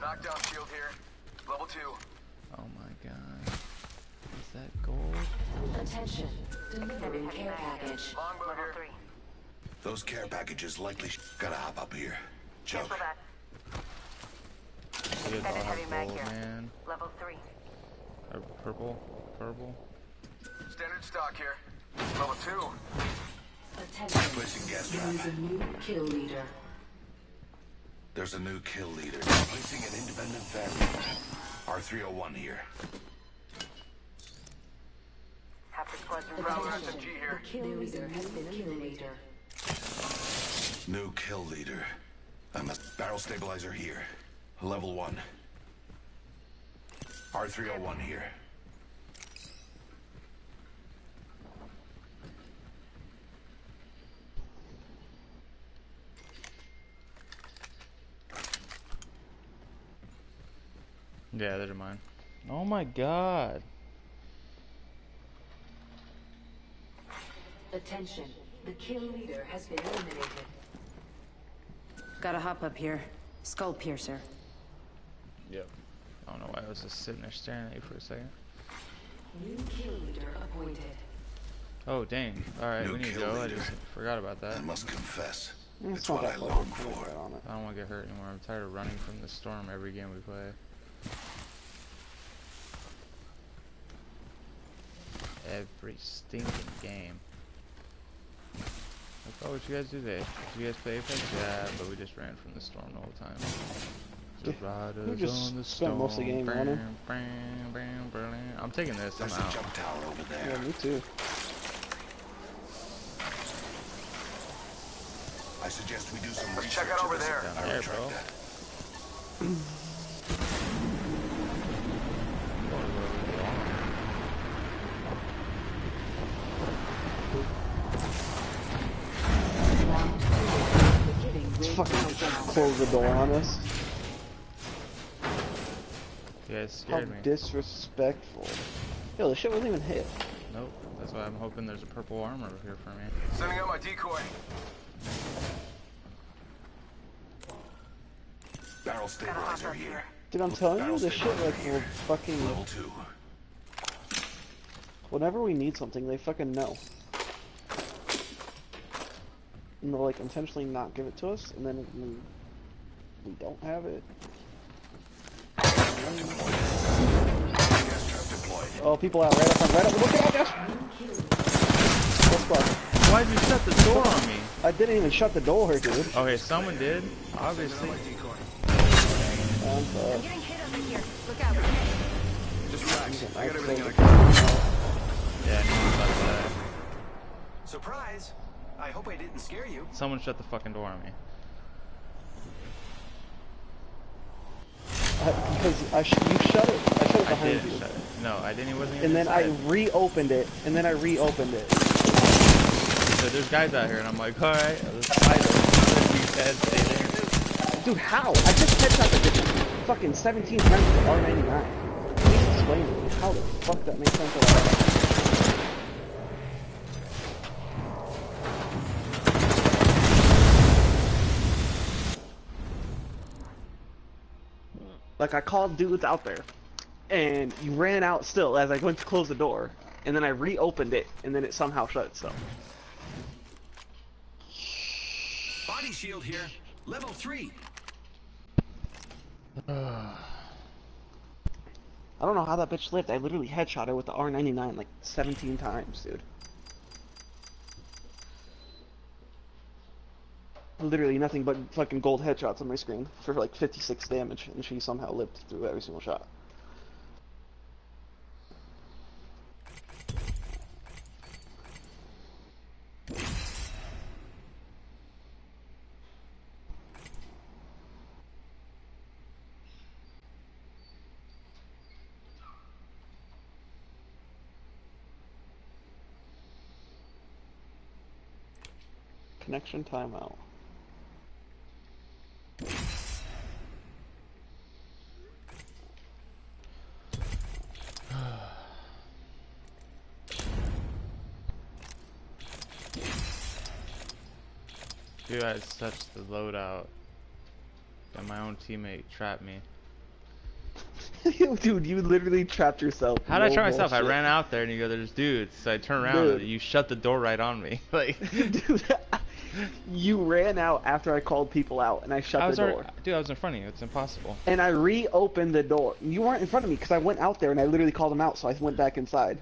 S5: Knockdown shield here. Level two.
S1: Oh my god. Is that gold?
S4: Attention. Delivering care package.
S5: Longbow
S7: Level 3.
S10: Those care packages likely sh- gotta hop up here. Choke.
S7: Cancel that.
S1: You guys
S7: Extended heavy
S1: have
S7: mag
S1: gold,
S7: here.
S1: man.
S7: Level 3.
S1: Or purple, purple.
S5: Standard stock here. Level 2.
S4: Attention.
S10: Placing gas
S4: There is
S10: trap.
S4: a new kill leader.
S10: There's a new kill leader. Placing an independent variable. R301 here.
S7: Half the squad's in
S5: Bravo
S4: Attention. The kill leader has been eliminated.
S10: New kill leader. I'm a barrel stabilizer here. Level 1. R301 here.
S1: Yeah, they're mine. Oh my god.
S4: Attention. The kill leader has been eliminated.
S3: Gotta hop up here. Skull piercer.
S1: Yep. I don't know why I was just sitting there staring at you for a second.
S4: New kill leader appointed.
S1: Oh dang. Alright, we need to
S10: kill
S1: go. I just forgot about that.
S10: I must confess.
S6: It's
S10: It's what I long for.
S6: right on it.
S1: I don't want to get hurt anymore. I'm tired of running from the storm every game we play. Every stinking game. Like, oh, what you guys do today? Did you guys play Apex? Yeah, but we just ran from the storm the whole time. The riders
S6: just
S1: on the
S6: spent most of the game
S1: storm,
S6: running.
S1: bam, bam, bam, bam. I'm taking this. I'm
S10: There's a
S1: out.
S10: jump tower over there.
S6: Yeah, me too.
S10: I suggest we do some
S5: Let's
S10: research.
S5: check out over
S10: this.
S5: there.
S10: I
S1: There,
S10: retract
S1: bro.
S10: that.
S6: door on us.
S1: You guys
S6: How
S1: me.
S6: disrespectful. Yo, the shit wasn't even hit.
S1: Nope. That's why I'm hoping there's a purple armor over here for me.
S5: Sending out my decoy.
S10: Barrel stabilizer here.
S7: here.
S6: Dude, I'm telling you,
S10: Barrel
S6: this shit like
S10: stabilizer
S6: will fucking.
S10: Level 2.
S6: Whenever we need something, they fucking know. And they'll like intentionally not give it to us, and then we, we don't have it.
S10: Gas trap deployed.
S6: Oh, people out right up on right up. Look out, guys!
S1: Why'd you shut the door on me?
S6: I didn't even shut the door, dude.
S1: Okay, someone did. Obviously.
S7: I'm
S6: uh,
S7: getting hit over here. Look out.
S5: Just relax. I got everything under control.
S1: Yeah, no one about that.
S2: Surprise! I hope I didn't scare you.
S1: Someone shut the fucking door on me.
S6: Because I sh you shut it. I shut it
S1: I
S6: behind
S1: did
S6: you.
S1: shut it. No, I didn't. It wasn't even
S6: And then I reopened it, and then I reopened it.
S1: So there's guys out here, and I'm like, all right, let's fight them. You said stay there.
S6: Dude, how? I just headshot the fucking 17 times with the R99. Please explain to me how the fuck that makes sense Like I called dudes out there, and you ran out still as I went to close the door, and then I reopened it, and then it somehow shut itself.
S2: Body shield here. Level 3.
S6: I don't know how that bitch lived. I literally headshot her with the R99 like 17 times, dude. Literally nothing but fucking gold headshots on my screen for like 56 damage, and she somehow lived through every single shot. Connection timeout.
S1: Dude, I touched the loadout, and my own teammate trapped me.
S6: Dude, you literally trapped yourself.
S1: How did I
S6: No
S1: trap myself? I ran out there, and you go, "There's dudes." So I turn around, and you shut the door right on me. Like,
S6: Dude, you ran out after I called people out, and I shut
S1: I
S6: the door.
S1: already, dude. I was in front of you. It's impossible.
S6: And I reopened the door. You weren't in front of me because I went out there and I literally called them out, so I went back inside.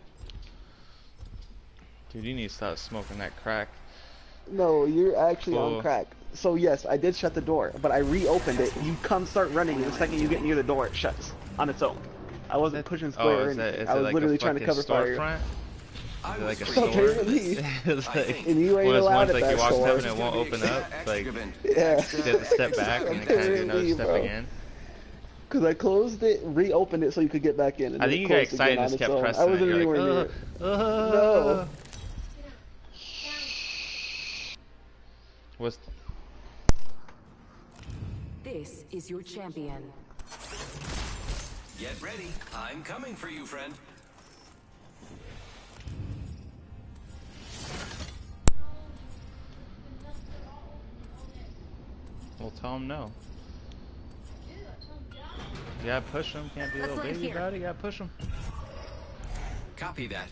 S1: Dude, you need to stop smoking that crack.
S6: No, you're actually
S1: Whoa.
S6: on crack. So yes, I did shut the door, but I reopened it. You come start running, and the second you get near the door, it shuts on its own. I wasn't pushing oh, square
S1: Oh,
S6: or
S1: is that,
S6: I was
S1: like
S6: literally trying to cover fire.
S1: storefront?
S2: I
S1: Is it like a
S2: was
S1: store?
S6: Apparently.
S1: it's like
S6: And you ain't
S1: one of those
S6: allowed
S1: ones
S6: at
S1: like
S6: that
S1: you walk up and it won't open up. Like you
S6: Yeah.
S1: have to step back and kind of do another step
S6: bro.
S1: again.
S6: Because I closed it, reopened it so you could get back in. And
S1: I think you got excited and just kept pressing
S6: I wasn't
S1: You're
S6: anywhere
S1: like,
S6: near
S1: "Ugh,
S6: it.
S1: ugh."
S6: No.
S1: What's
S4: This is your champion.
S2: Get ready. I'm coming for you, friend.
S1: We'll tell him no. You gotta push him. Can't be a little baby
S7: here.
S1: about it. You gotta push him.
S2: Copy that.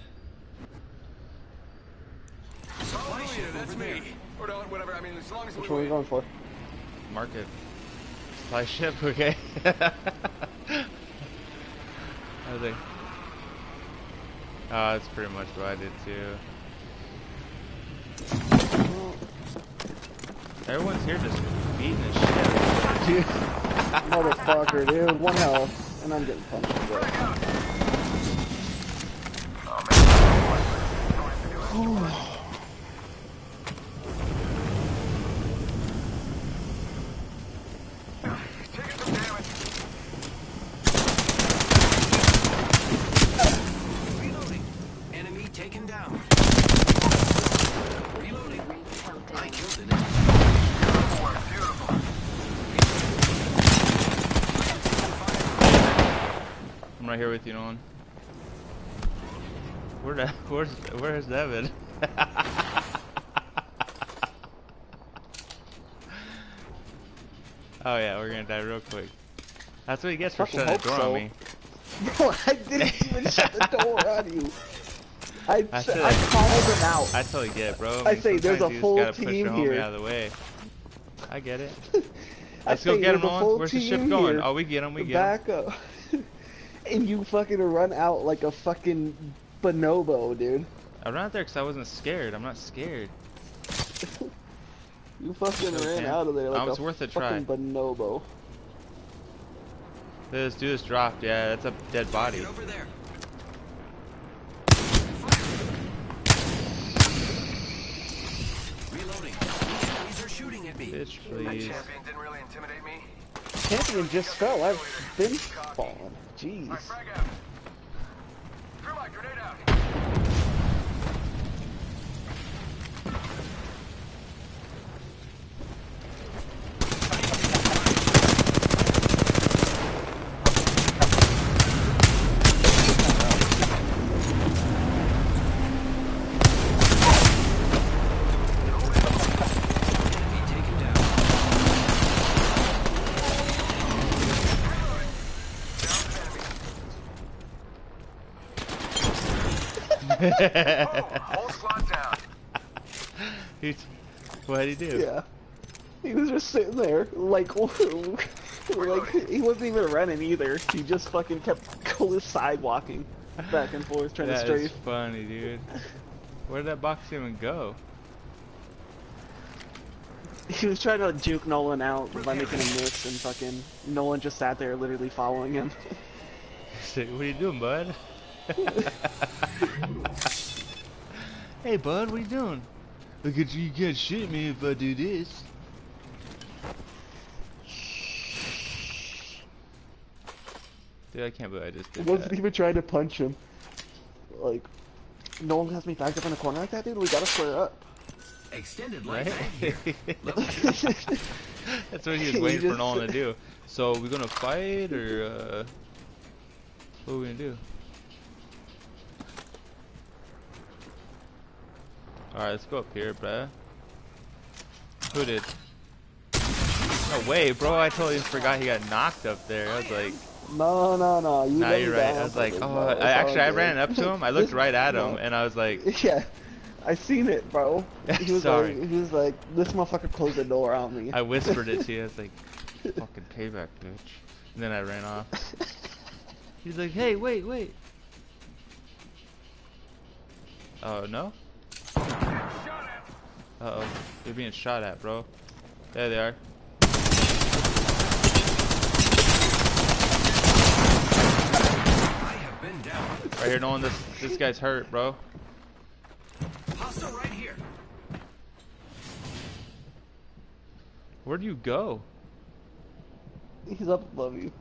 S5: Supply that's me. Or no, whatever. I mean, as long as
S6: Which
S5: we
S6: one are you going for?
S1: Market. Supply ship. Okay. I think. Oh, that's pretty much what I did too. Everyone's here just beating the shit. out of each other,
S6: Motherfucker, dude. One health. And I'm getting punched. Bro.
S2: Reloading. Oh, Enemy taken down. Reloading. I killed an enemy.
S1: I'm right here with you, Nolan. Where the, where's where's Devin? oh yeah, we're gonna die real quick. That's what he gets for
S6: Fucking
S1: shutting the
S6: hope
S1: door on me.
S6: Bro, I didn't even shut the door on you. I,
S1: I
S6: I,
S1: said-
S6: called him out.
S1: I totally get it, bro.
S6: I
S1: mean,
S6: say there's
S1: sometimes
S6: a
S1: you just
S6: full
S1: gotta push
S6: team
S1: your
S6: here.
S1: out of the way. I get it.
S6: I
S1: Let's go
S6: say
S1: get him,
S6: there's a
S1: Nolan. Where's the ship
S6: team
S1: going?
S6: here.
S1: Oh, we get him. We get him.
S6: Back up. And you fucking run out like a fucking bonobo, dude.
S1: I ran out there because I wasn't scared. I'm not scared.
S6: You fucking
S1: Okay.
S6: ran out of there like
S1: Um, it's
S6: a
S1: worth a try.
S6: fucking bonobo.
S1: This dude just dropped. Yeah, that's a dead body.
S2: Get over there. Reloading. Enemies are shooting at me.
S1: Bitch,
S5: That champion didn't really intimidate me.
S6: Champion just fell. I've been falling. Jeez.
S5: Whole squad down.
S1: He's, what did he do?
S6: Yeah. He was just sitting there, like, like he wasn't even running either. He just fucking kept sidewalking back and forth, trying to
S1: That
S6: strafe.
S1: is funny, dude. Where did that box even go?
S6: He was trying to juke Nolan out by making a miss, and fucking Nolan just sat there, literally following him.
S1: What are you doing, bud? hey, bud, what are you doing? Look at you, you can't shoot me if I do this. Dude, I can't believe I just did
S6: wasn't
S1: that.
S6: even trying to punch him. Like, no one has me backed up in a corner like that, dude. We gotta square up.
S2: Extended
S1: Right?
S2: life here.
S1: That's what he was
S6: He
S1: waiting for
S6: just-
S1: Nolan to do. So, we gonna fight, or, uh... What are we gonna do? Alright, let's go up here, bruh. Who did? No way, bro. I totally forgot he got knocked up there. I was like,
S6: No, no, no. You
S1: nah, you're right. I was like, oh. I, actually, I ran up to him. I looked right at
S6: no.
S1: him, and I was like,
S6: Yeah. I seen it, bro. He was
S1: Sorry.
S6: like, he was like, this motherfucker closed the door on me.
S1: I whispered it to you. I was like, fucking payback, bitch. And then I ran off. He's like, hey, wait, wait. Oh, no? Uh-oh. They're being shot at, bro. There they are.
S2: I have been down.
S1: Right here, knowing this this guy's hurt, bro.
S2: Hostile right here.
S1: Where'd you go?
S6: He's up above you.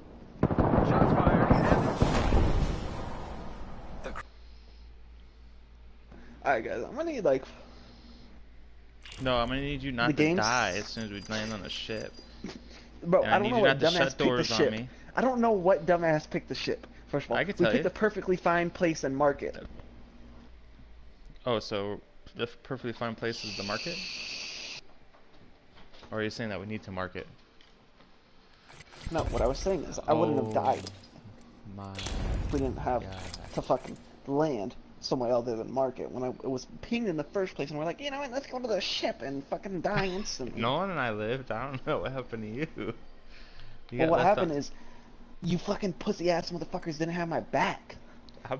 S5: Shots fired.
S6: Alright, guys, I'm gonna need like.
S1: No, I'm gonna need you not
S6: The
S1: to
S6: game's-
S1: die as soon as we land on the ship.
S6: Bro,
S1: And
S6: I
S1: I
S6: don't know what dumbass picked the ship.
S1: me.
S6: I don't know what dumbass picked the ship. First of all, we picked
S1: you.
S6: a perfectly fine place and market.
S1: Oh, so the perfectly fine place is the market? Or are you saying that we need to market?
S6: No, what I was saying is I wouldn't have
S1: Oh.
S6: died
S1: My.
S6: if we didn't have
S1: God.
S6: to fucking land somewhere other than market. When I it was pinged in the first place, and we're like, you know what, let's go to the ship and fucking die instantly.
S1: No one and I lived. I don't know what happened to you. you
S6: well, what happened
S1: on-
S6: is, you fucking pussy ass motherfuckers didn't have my back.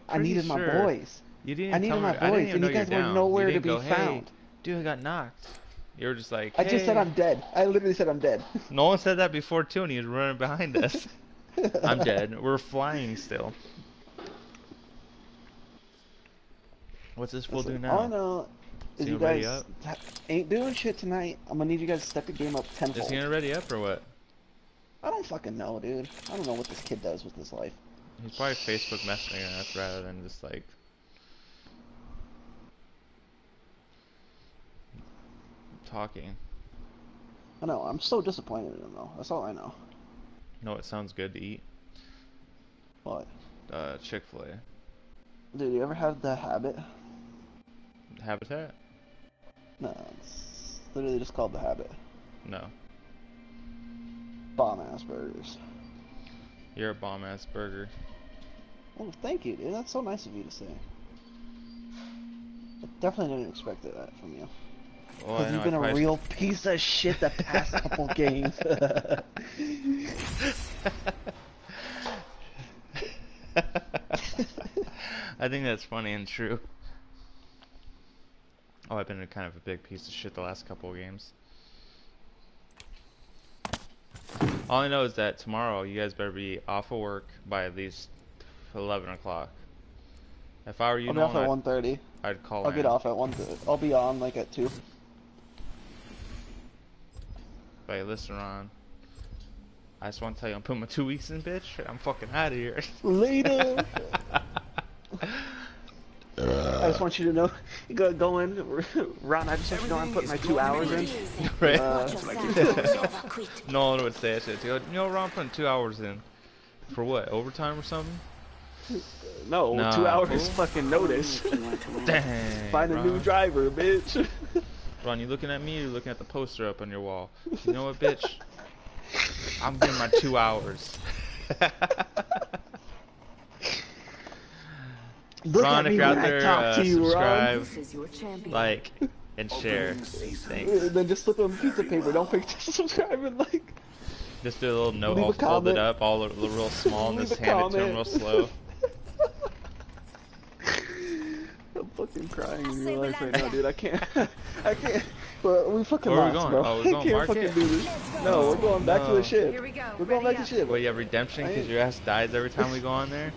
S6: I needed my
S1: sure
S6: boys.
S1: You didn't
S6: I needed
S1: tell
S6: my
S1: me- I didn't
S6: boys, and you guys were nowhere to be
S1: go, hey,
S6: found.
S1: dude, I got knocked. You were just like,
S6: I just said I'm dead. I literally said I'm dead.
S1: Nolan said that before too, and he was running behind us. I'm dead. We're flying still. What's this fool do now?
S6: I know is
S1: Is he
S6: you
S1: ready
S6: guys
S1: up?
S6: ain't doing shit tonight. I'm gonna need you guys to step your game up tenfold.
S1: Is he gonna ready up or what?
S6: I don't fucking know, dude. I don't know what this kid does with his life.
S1: He's probably Facebook messaging us rather than just like. Talking.
S6: I know. I'm so disappointed in him, though. That's all I know.
S1: You know what sounds good to eat?
S6: What?
S1: Uh, Chick Fil A.
S6: Dude, you ever have the habit?
S1: Habitat?
S6: No, it's literally just called the habit.
S1: No.
S6: Bomb ass burgers.
S1: You're a bomb ass burger.
S6: Oh, thank you, dude. That's so nice of you to say. I definitely didn't expect that from you. Because
S1: know,
S6: you've been a real piece of shit the past couple games.
S1: I think that's funny and true. Oh, I've been kind of a big piece of shit the last couple of games. All I know is that tomorrow you guys better be off of work by at least 11 o'clock. If I were you,
S6: I'll be off at
S1: I'd,
S6: 1.30.
S1: I'd call
S6: I'll get off at 1. I'll be on like at 2.
S1: Hey, listen, Ron. I just want to tell you, I'm putting my two weeks in, bitch. I'm fucking out of here.
S6: Later. I just want you to know, go, go in, Ron. I just want you to know I'm putting my two hours in.
S1: Right?
S6: Uh,
S1: no one would say that shit. You know, Ron, I'm putting two hours in. For what? Overtime or something?
S6: no,
S1: Nah,
S6: two hours
S1: fool.
S6: fucking notice.
S1: Dang.
S6: Find a new driver, bitch.
S1: Ron, you looking at me or you looking at the poster up on your wall? You know what, bitch? I'm getting my two hours.
S6: Look
S1: Ron,
S6: at
S1: if you're out there,
S6: talk
S1: uh,
S6: to you, Ron.
S1: subscribe,
S4: This is your champion.
S1: like, and share. Thanks.
S6: Then just slip him a piece of paper. Don't forget to subscribe and like.
S1: Just do a little note,
S6: Leave a
S1: all folded up, all a little real small, and
S6: Leave
S1: just
S6: a
S1: hand it to him real slow.
S6: I'm fucking crying in real life right now, dude. I can't. I can't. Well, we fucking
S1: Where are we
S6: lost,
S1: going?
S6: bro.
S1: Oh, we're
S6: I can't
S1: market?
S6: fucking do this. No, we're going back to the ship.
S7: Here we go.
S6: We're going
S7: Ready
S6: back to
S7: the
S6: ship.
S1: Well, you have redemption because your ass dies every time we go on there?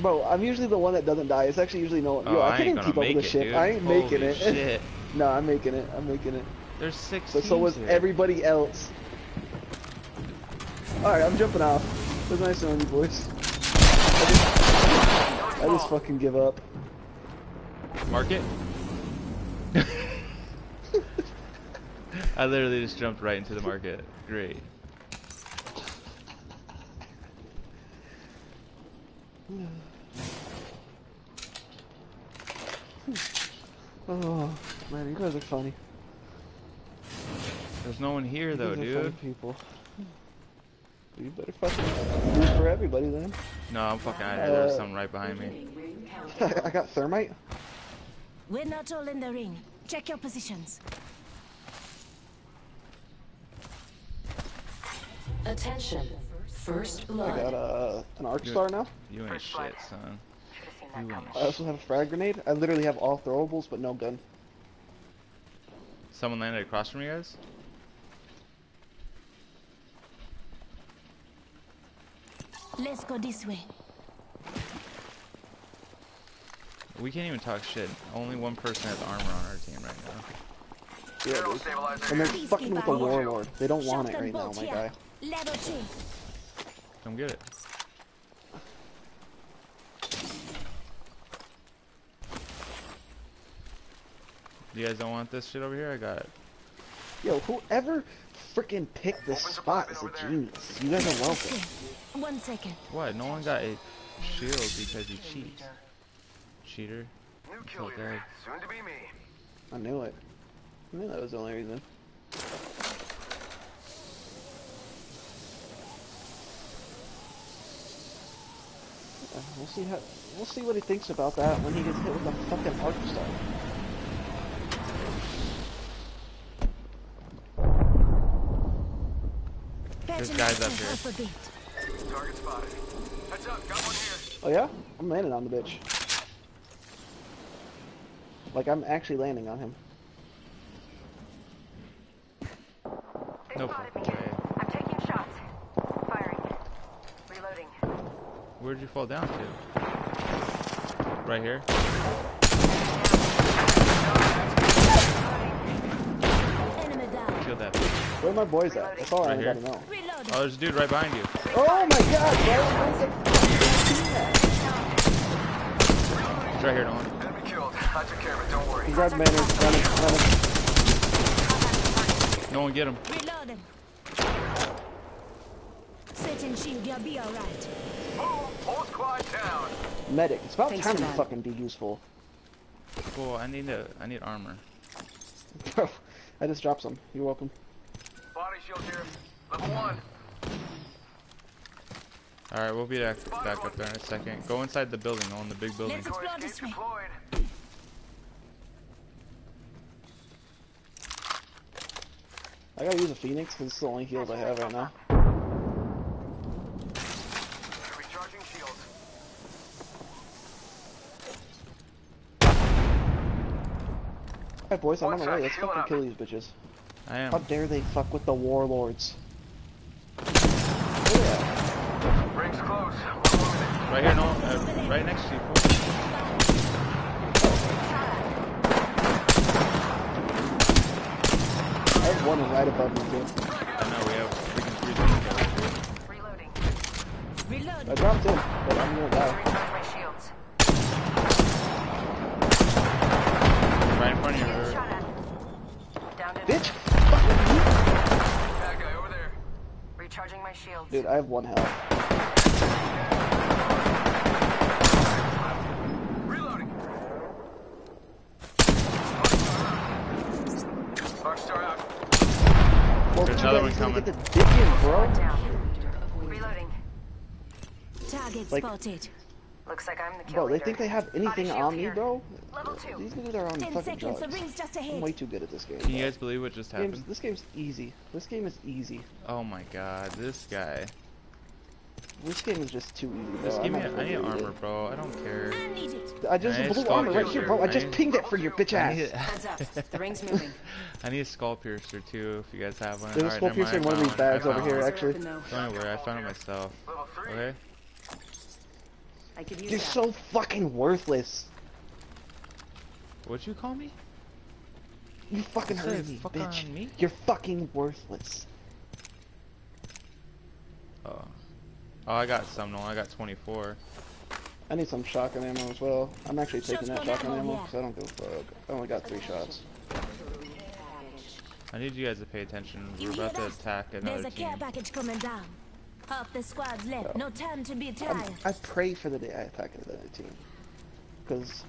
S6: Bro, I'm usually the one that doesn't die. It's actually usually no one.
S1: Oh,
S6: Yo, I,
S1: I
S6: can't even keep up with this shit.
S1: dude.
S6: I ain't making it.
S1: shit.
S6: no, I'm making it. I'm making it.
S1: There's six
S6: But so was
S1: here.
S6: everybody else. Alright, I'm jumping off. It was nice knowing you boys. I just, I just fucking give up.
S1: Market? I literally just jumped right into the market. Great. Hmm.
S6: Oh, man, you guys are funny.
S1: There's no one here though,
S6: you guys are funny
S1: dude.
S6: people. You better fucking root for everybody then.
S1: No, I'm fucking out of here. There's something right behind me.
S6: I got thermite.
S11: We're not all in the ring. Check your positions.
S4: Attention. First
S6: I got uh, an arc star now.
S1: You ain't shit, son. You ain't
S6: I also have a frag grenade. I literally have all throwables, but no gun.
S1: Someone landed across from you guys?
S11: Let's go this way.
S1: We can't even talk shit. Only one person has armor on our team right now.
S6: Yeah,
S5: Barrel
S6: dude.
S5: stabilizer
S6: And they're
S11: Please
S6: fucking with the warlord. They don't want it right now,
S11: bolt
S6: my
S11: here.
S6: guy.
S11: Level three.
S1: Come get it. You guys don't want this shit over here? I got it.
S6: Yo, whoever freaking picked this spot is a genius. You guys are welcome.
S11: One second.
S1: What? No one got a shield because he cheats. Cheater.
S5: New
S1: So
S5: kill leader. Soon to be me.
S6: I knew it. I knew that was the only reason. Uh, We'll see how. We'll see what he thinks about that when he gets hit with a fucking arc star.
S1: There's guys up here.
S11: up a bit.
S5: Target spotted. Heads up, got one here.
S6: Oh yeah? I'm landing on the bitch. Like I'm actually landing on him.
S7: They
S1: No
S7: spotted me.
S1: fucking way.
S7: I'm taking shots. Firing. Reloading.
S1: Where'd you fall down to? Right here?
S11: Enemy down.
S1: Kill that bitch.
S6: Where my boys at? That's all I gotta
S1: here?
S6: know.
S1: Oh, there's a dude right behind you.
S6: Oh my god, bro! Where's the fucking team at?
S1: He's right here, Nolan.
S5: Enemy killed. I took care of it, don't worry.
S6: He's red manner, running, running.
S1: No one get him.
S11: Reloading. Setting shield. You'll be alright.
S5: Boom! Whole down.
S6: Medic. It's about
S3: Thanks
S6: time
S3: for
S6: to fucking be useful.
S1: Cool. I need a. I need armor.
S6: Bro, I just dropped some. You're welcome.
S5: Body shield here. Level one.
S1: All right, we'll be back, back up there in a second. Go inside the building, Nolan, the big building.
S11: Let's explore this way.
S6: I gotta use a phoenix because it's the only heals I have right now. Alright boys, I'm on
S5: One
S6: my way. Let's fucking kill these bitches.
S1: I am.
S6: How dare they fuck with the warlords? Where they?
S5: Rings close. One more minute.
S1: Right here, Nolan. Uh, right next to you. fool.
S6: I have one right above me too.
S1: I know we have freaking three teams together.
S7: Reloading.
S6: I dropped him, but I'm gonna die.
S7: Recharge my shields.
S1: Right in front of you.
S7: Getting
S1: River.
S7: shot at. Down
S6: Bitch! Fucking you!
S5: Bad guy over there.
S7: Recharging my shields.
S6: Dude, I have one health.
S5: Reloading. Arc star out.
S6: Well,
S1: There's another one coming.
S6: Get the dick in, bro.
S7: Down. Reloading.
S11: Target
S6: Like-
S11: spotted.
S7: Looks like I'm the kill
S6: Bro, they think they have anything on me,
S7: here.
S6: bro.
S7: Level two.
S6: These niggas are on
S11: Ten
S6: fucking
S11: seconds. The ring's just
S6: I'm way too good at this game.
S1: Can you guys believe what just
S6: This game's,
S1: happened?
S6: this game's easy. This game is easy.
S1: Oh my god, this guy.
S6: This game is just too easy, bro.
S1: Just
S6: I'm
S1: give me.
S6: not
S1: I need
S6: do it.
S1: armor, bro. I don't care.
S11: I need it.
S6: I just
S1: I need
S6: blue
S1: skull
S6: armor right here, bro. I
S1: I
S6: just
S1: need-
S6: pinged it for your bitch ass.
S1: need,
S3: Heads up. The ring's moving.
S1: I need a skull piercer too. If you guys have one.
S6: There's a
S1: Alright,
S6: skull
S1: never
S6: piercer in
S1: mind,
S6: one of these bags over here, actually.
S3: Open.
S1: Don't worry, I found it myself. Okay.
S3: I could use
S6: You're
S3: that.
S6: so fucking worthless.
S1: What'd you call me?
S6: You fucking
S1: You
S6: heard me,
S1: fuck
S6: bitch.
S1: on me?
S6: You're fucking worthless.
S1: Oh. Oh, I got some. No, I got 24.
S6: I need some shotgun ammo as well. I'm actually taking that
S11: Shotgun
S6: shotgun
S11: ammo,
S6: ammo because I don't give a fuck. I only got three shots.
S1: I need you guys to pay attention. We're
S11: hear
S1: about to
S11: that?
S1: attack
S11: There's
S1: another
S11: a care
S1: team.
S11: package coming down. Half the squad's left. No time to be
S6: I'm. I pray for the day I attack the other team. Because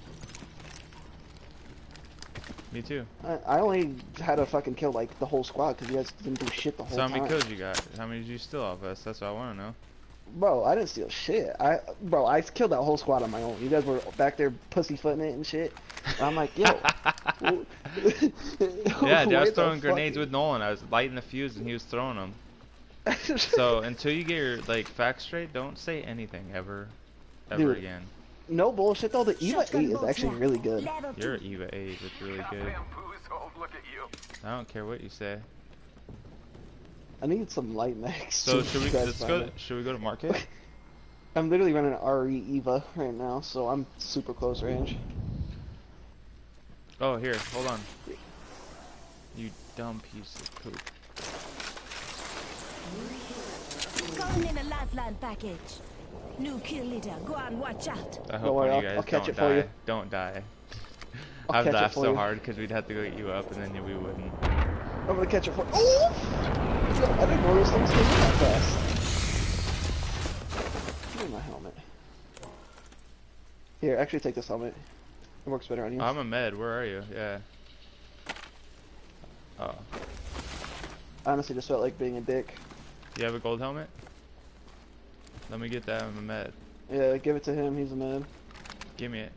S1: Me too.
S6: I, I only had to fucking kill like the whole squad because you guys didn't do shit the whole
S1: So how many
S6: time.
S1: kills you got? How many did you steal off us? That's what I want to know.
S6: Bro, I didn't steal shit. I, bro, I killed that whole squad on my own. You guys were back there pussyfooting it and shit. And I'm like, yo.
S1: Yeah, dude, I was throwing
S6: fuck-
S1: grenades with Nolan. I was lighting the fuse and he was throwing them. So until you get your like facts straight, don't say anything ever, ever
S6: Dude.
S1: again.
S6: No bullshit though. The Eva 8 is actually really good.
S1: Your Eva 8 is really good.
S5: Bamboozled, look at you.
S1: I don't care what you say.
S6: I need some light max.
S1: So should we let's go?
S6: it.
S1: Should we go to market?
S6: I'm literally running an RE Eva right now, so I'm super close range.
S1: Oh, here, hold on. You dumb piece of poop.
S11: Calling in a lifeline package. New kill leader. Go on, watch out.
S1: I hope
S6: Don't
S1: one
S6: worry,
S1: of you
S6: I'll- I'll catch
S1: don't
S6: it for
S1: die.
S6: you.
S1: Don't die.
S6: I'll
S1: I've laughed so
S6: you.
S1: hard because we'd have to go get you up and then we wouldn't.
S6: I'm gonna catch it for. Oh! Yo, I didn't know those things came that fast. Give me my helmet. Here, actually take this helmet. It works better on you.
S1: I'm a med. Where are you? Yeah. Oh,
S6: I honestly just felt like being a dick.
S1: You have a gold helmet? Let me get that. I'm a med.
S6: Yeah, give it to him. He's a man.
S1: Give me it.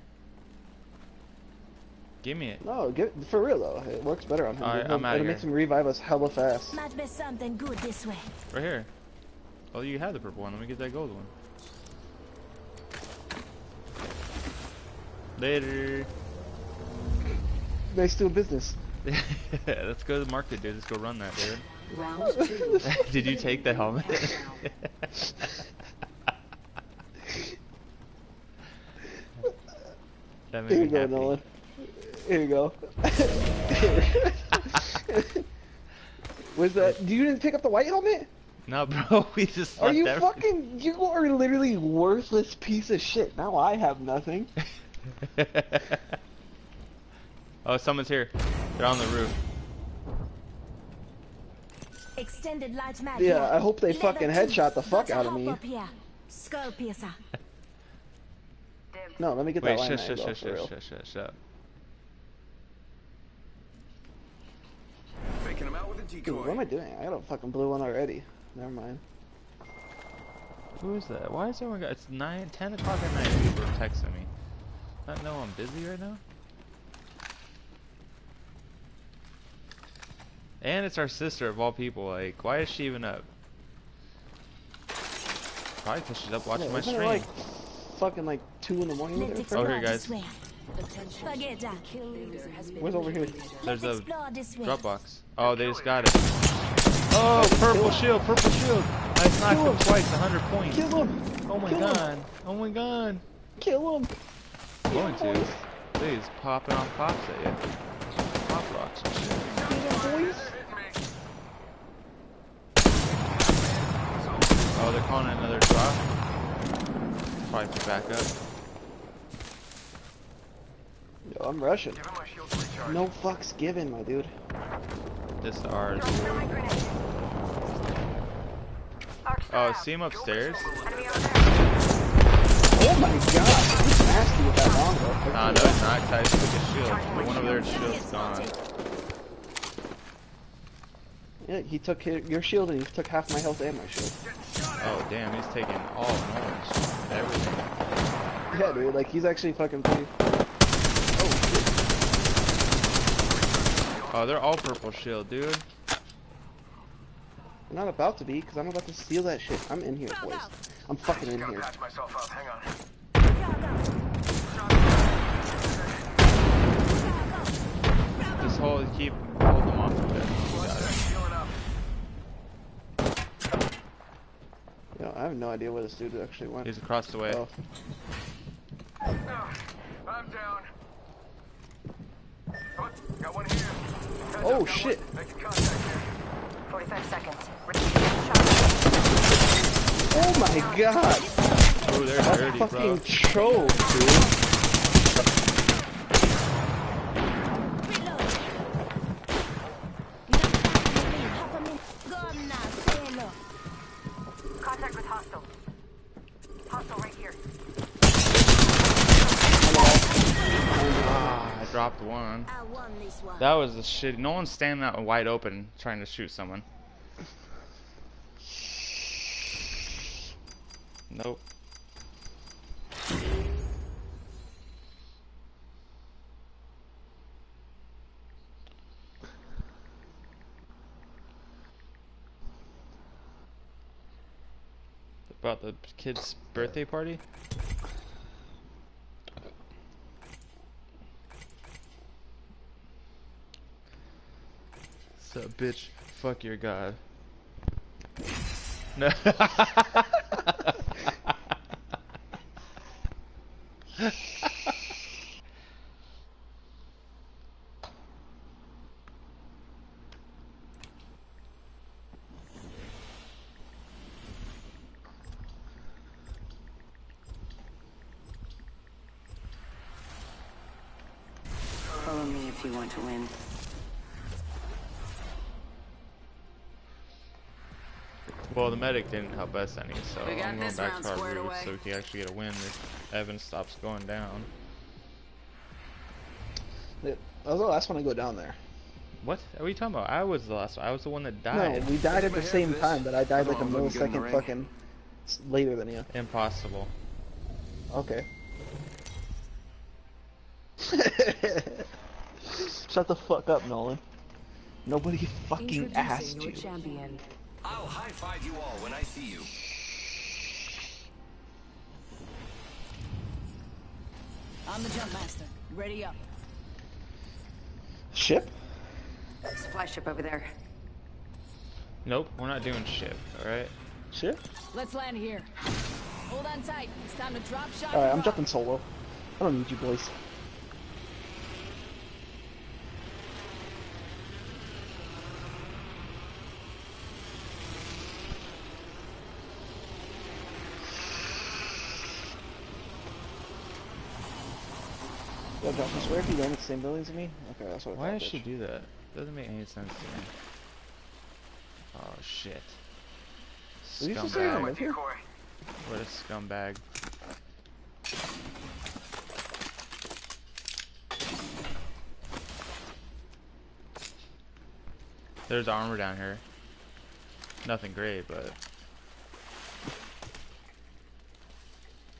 S1: Give me it.
S6: No, give it, for real though. It works better on him.
S1: Alright,
S6: It'll-
S1: I'm outta
S6: It
S1: here.
S6: makes him revive us hella fast.
S11: Might be something good this way.
S1: Right here. Oh, you have the purple one. Let me get that gold one. Later.
S6: Nice doing business.
S1: yeah, Let's go to the market, dude. Let's go run that, dude.
S4: Round two.
S1: Did you take the helmet? that made
S6: Here you
S1: me
S6: go,
S1: happy.
S6: Nolan. Here you go. Was that? Do you didn't pick up the white helmet?
S1: No, bro, we just
S6: Are you
S1: everything.
S6: fucking? You are literally worthless piece of shit. Now I have nothing.
S1: oh, someone's here. They're on the roof.
S11: Extended light mag.
S6: Yeah. I hope they
S11: Level
S6: fucking headshot the fuck out of me.
S11: Skull piercer.
S6: No, let me get
S1: Wait,
S6: that line
S1: shush,
S6: mag,
S1: shush,
S6: though,
S1: shush,
S6: for real.
S1: shush, shush, shush up.
S2: Faking him out with a
S6: Dude, what am I doing? I got a fucking blue one already. Never mind.
S1: Who is that? Why is everyone got? It's nine, ten o'clock at night. People are texting me. Not know I'm busy right now. And it's our sister of all people. Like, why is she even up? Probably because she's up watching
S6: Yeah,
S1: my stream.
S6: like fucking like two in the morning?
S11: Let's
S6: there?
S1: Oh, here, guys.
S11: this Forget that.
S4: Kill leader has
S6: Where's over here?
S1: There's a
S11: explore this way.
S1: Dropbox. Oh, they just got it. Oh, oh purple shield, purple shield. I knocked him
S6: him.
S1: twice, 100 points.
S6: Kill him!
S1: Oh my
S6: Kill him.
S1: god. Oh my god.
S6: Kill him!
S1: I'm going to. Please, popping off pops at you. Pop rocks and shit.
S6: Boys.
S1: Oh, they're calling another drop. Probably to back up.
S6: Yo, I'm rushing.
S5: Give him my shield to recharge.
S6: No fucks given, my dude.
S1: This is ours.
S7: Throwing grenade. Arc
S1: Oh,
S7: out.
S1: see him upstairs?
S7: Enemy over there.
S6: Oh my god! He's nasty with that longbow.
S1: Nah, no, it's not. 'cause I just took his shield. The one over there's shield's gone.
S6: Yeah, he took your shield and he took half my health and my shield.
S1: Oh, damn, he's taking all knowledge. Everything.
S6: Yeah, dude, like he's actually fucking pretty. Oh shit.
S1: Oh, they're all purple shield, dude.
S6: I'm not about to be, because I'm about to steal that shit. I'm in here, boys. I'm fucking in here.
S5: patch myself up. On.
S1: Just hold, keep hold
S6: Yo, I have no idea where this dude actually went.
S1: He's across the way.
S6: Oh,
S5: Ah, I'm down. Got one here. Heads
S6: Oh,
S5: up,
S6: shit.
S5: One. Making contact here.
S7: 45 seconds.
S6: Oh my god!
S1: Oh, they're
S6: That
S1: dirty, bro.
S6: fucking choke, dude.
S1: One.
S11: I won this one.
S1: That was a shit. No one's standing out wide open trying to shoot someone. Nope. About the kid's birthday party? So, bitch, fuck your god. No.
S3: Follow me if you want to win.
S1: Well, the medic didn't help us any, so
S3: We got
S1: I'm going back to our
S3: squared
S1: roots
S3: away.
S1: so we can actually get a win if Evan stops going down.
S6: I was the last one to go down there.
S1: What are you talking about? I was the last one. I was the one that died.
S6: No, we died at the same time, but I died like a
S1: Come on, looking good in the
S6: millisecond fucking later than you.
S1: Impossible.
S6: Okay. Shut the fuck up, Nolan. Nobody fucking asked you.
S4: champion.
S2: I'll high five you all when I see you.
S8: I'm the jump master. Ready up.
S6: Ship?
S3: Supply ship over there.
S1: Nope, we're not doing ship, All right.
S6: Ship?
S8: Let's land here. Hold on tight. It's time to drop shot.
S6: Alright, I'm
S8: rock.
S6: jumping solo. I don't need you boys. Yo, Josh, I swear if you land at the same buildings as me? Okay, that's what
S1: Why does she do that? Doesn't make any sense to me. Oh shit.
S6: Did you just say I
S1: Scumbag.
S6: live here?
S1: What a scumbag. There's armor down here. Nothing great, but.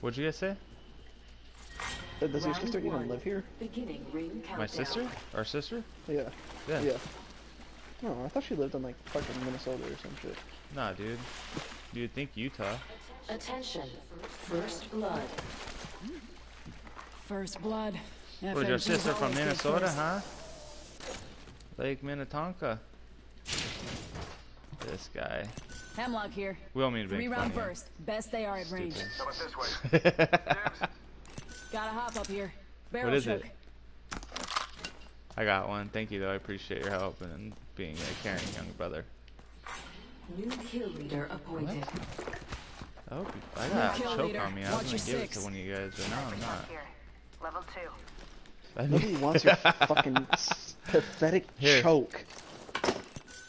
S1: What'd you guys say?
S6: Uh, Does your
S4: Round
S6: sister even live here?
S4: Beginning ring countdown.
S1: My sister? Our sister?
S6: Yeah.
S1: Yeah.
S6: Yeah. No, I thought she lived in like fucking Minnesota or some shit.
S1: Nah, dude. You'd think Utah.
S4: Attention. First blood.
S8: First blood.
S1: Was your sister from Minnesota, huh? Lake Minnetonka. This guy.
S8: Hemlok here.
S1: We don't mean to make
S8: Three
S1: fun
S8: round burst. Best they are at range.
S1: Stupid.
S5: Coming this way.
S8: Gotta hop up here. Barrel
S1: What is
S8: choke.
S1: it? I got one. Thank you, though. I appreciate your help and being a caring young brother.
S4: New kill leader appointed.
S1: I hope you, I got a choke
S8: leader.
S1: on me. I was gonna
S8: your
S1: give it to one of you guys, but now I'm not.
S7: Level two.
S1: I
S6: Nobody wants your fucking pathetic
S1: Here.
S6: choke.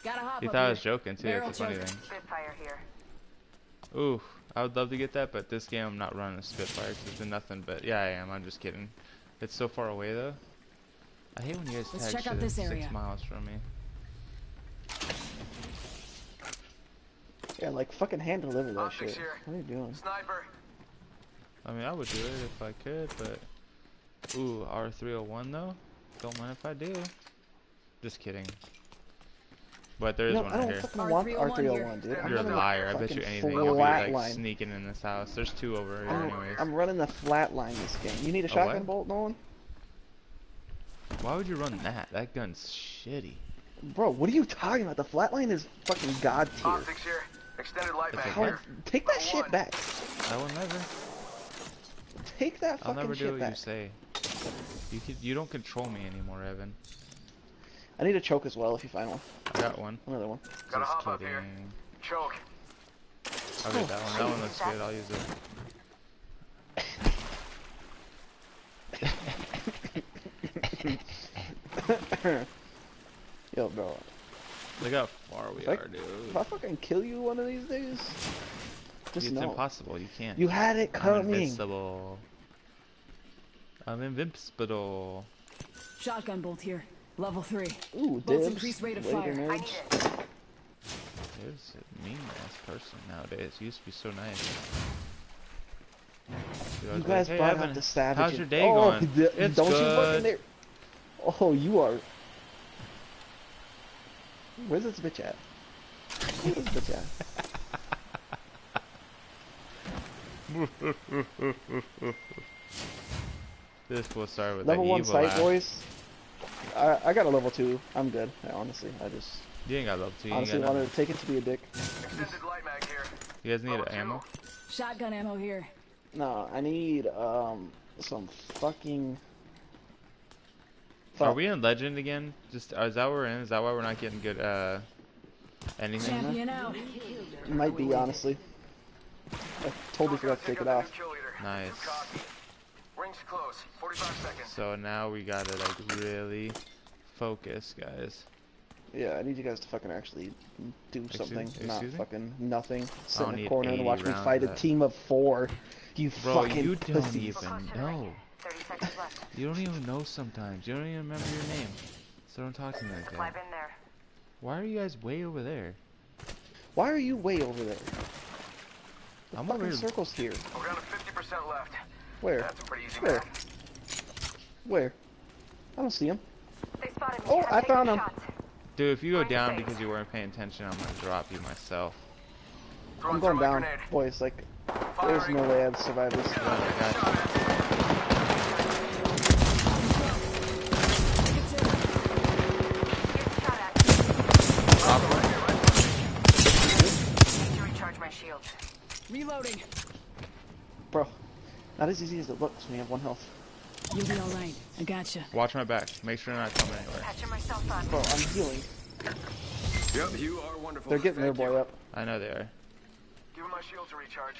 S8: Gotta hop
S1: You
S8: up
S1: thought I was joking too.
S8: Barrel
S1: That's the funny
S8: choke.
S1: thing.
S7: Here.
S1: Ooh, I would love to get that, but this game I'm not running a Spitfire 'cause it's been nothing but. Yeah, I am. I'm just kidding. It's so far away though. I hate when you guys
S8: Let's
S1: tag
S8: check
S1: shit
S8: out this
S1: that's
S8: area.
S1: six miles from me.
S6: Yeah, like fucking hand deliver that
S5: Optics
S6: shit.
S5: here.
S6: What are you doing?
S5: Sniper.
S1: I mean, I would do it if I could, but ooh, R301 though. Don't mind if I do. Just kidding. But there is
S6: No,
S1: one
S6: I
S1: right
S6: don't
S1: here.
S6: fucking want
S8: R301
S6: R301, dude. Oh I'm
S1: You're a liar. I bet you anything you'll be like
S6: line.
S1: sneaking in this house. There's two over here,
S6: I'm,
S1: anyways.
S6: I'm running the flatline this game. You need a
S1: A
S6: shotgun
S1: what?
S6: bolt, Nolan?
S1: Why would you run that? That gun's shitty.
S6: Bro, what are you talking about? The flatline is fucking god tier.
S5: Optics here. Extended light
S1: It's
S5: mag
S1: a
S5: here.
S6: Take that shit
S5: One.
S6: back.
S1: I will never.
S6: Take that
S1: I'll
S6: fucking
S1: never do what
S6: back.
S1: you say. You could, you don't control me anymore, Evan.
S6: I need a choke as well if you find one.
S1: I got one.
S6: Another one.
S5: Gotta
S1: Just
S5: hop up here. Choke.
S1: I'll get that one. That one looks good. I'll use it.
S6: Yo, bro.
S1: Look how far we
S6: If I-
S1: are, dude.
S6: If I fucking kill you one of these days, just
S1: it's
S6: know.
S1: impossible. You can't.
S6: You had it
S1: I'm
S6: coming.
S1: invincible. I'm invincible.
S8: Shotgun bolt here. Level three.
S6: Ooh,
S8: Bolts
S6: dibs.
S8: increase rate of
S6: Later,
S8: fire.
S6: nerds.
S7: I need it.
S1: There's a mean ass person nowadays. He used to be so nice. Dude,
S6: You guys
S1: like, hey,
S6: brought
S1: Evan,
S6: out the savage.
S1: How's your day
S6: oh,
S1: going?
S6: d-
S1: it's
S6: don't
S1: good.
S6: you fucking there. Oh, you are. Where's this bitch at? Where's this bitch at?
S1: this will start with
S6: Level
S1: the
S6: one
S1: evil
S6: sight,
S1: laugh.
S6: Boys. I I got a level two. I'm good. honestly, I just
S1: You ain't got level two. You,
S6: honestly
S1: got
S6: wanted
S1: nothing.
S6: to take it to be a dick.
S5: Extended light mag here.
S1: you guys need ammo?
S8: Shotgun ammo here.
S6: No, I need um some fucking.
S1: Are we in legend again? Just uh, is that what we're in? Is that why we're not getting good uh anything?
S8: Champion out.
S6: Might be honestly. I totally forgot to take it off.
S1: Nice.
S5: Rings close. 45 seconds.
S1: So now we gotta like really focus, guys.
S6: Yeah, I need you guys to fucking actually do
S1: Excuse-
S6: something, not
S1: me?
S6: fucking nothing. Sit in
S1: the
S6: corner and watch me fight
S1: of
S6: a team of four. You
S1: Bro,
S6: fucking
S1: you don't
S6: pussies.
S1: even know.
S7: 30 seconds left.
S1: You don't even know sometimes. You don't even remember your name. So don't talk to me like
S7: Climb
S1: that.
S7: in there.
S1: Why are you guys way over there?
S6: Why are you way over there? The
S1: I'm
S6: fucking
S1: over here.
S6: circle's here.
S5: We're down to 50% left.
S6: Where?
S5: That's a pretty easy
S6: Where?
S5: math.
S6: Where? I don't see him.
S7: They spotted me.
S6: Oh,
S7: I'm
S6: I found him.
S7: shots.
S1: Dude, if you go
S7: Find
S1: down because you weren't paying attention, I'm gonna drop you myself.
S6: I'm going down,
S5: grenade.
S6: boys. Like, there's no way I'd survive this.
S1: Oh my god.
S7: Need to recharge my shields.
S8: Reloading.
S6: Bro, not as easy as it looks when you have one health.
S8: You'll be all right. I gotcha.
S1: Watch my back. Make sure they're not coming anywhere.
S7: Patching myself up.
S6: Bro, I'm healing.
S5: Yep, you are wonderful.
S6: They're getting their boy
S5: you.
S6: up.
S1: I know they are.
S5: Give him my shield to recharge.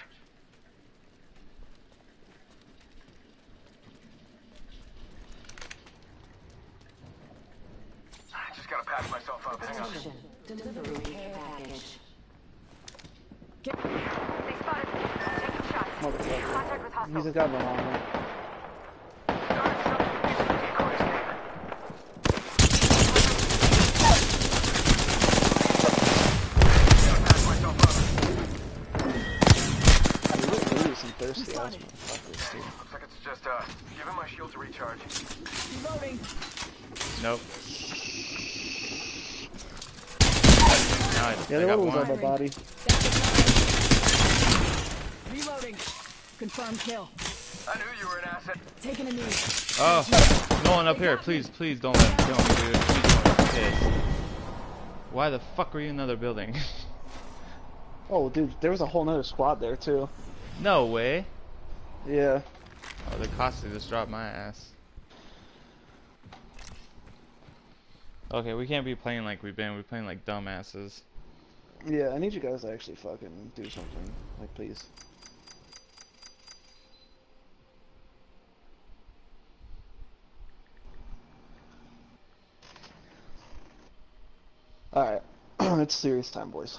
S5: I just gotta patch myself up. Hang on.
S4: Attention. Delivery care package.
S7: They spotted me.
S6: Motherfucker. He's just got one some thirsty ass motherfuckers, dude.
S5: Looks like it's just uh, give him my shield to recharge.
S8: Reloading.
S1: Nope. Now I,
S6: Yeah,
S1: I got
S6: one was on my body.
S8: Reloading. Confirmed kill.
S5: I knew you were an asset.
S8: Taking a knee.
S1: Oh, no one up here. Please, please don't let me kill me, dude. Please don't. I'm. Why the fuck are you in another building?
S6: Oh, dude, there was a whole nother squad there, too.
S1: no way.
S6: Yeah.
S1: Oh, the Costa just dropped my ass. Okay, we can't be playing like we've been. We're playing like dumbasses.
S6: Yeah, I need you guys to actually fucking do something. Like, please. Alright. it's serious time, boys.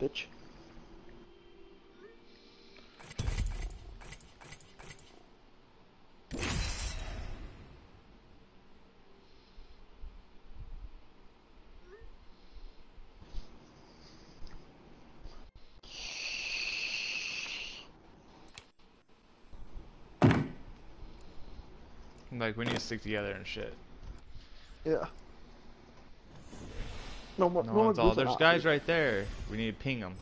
S6: Bitch.
S1: Like we need to stick together and shit.
S6: Yeah. No more.
S1: No
S6: No, more
S1: one's all. There's guys right there. We need to ping them.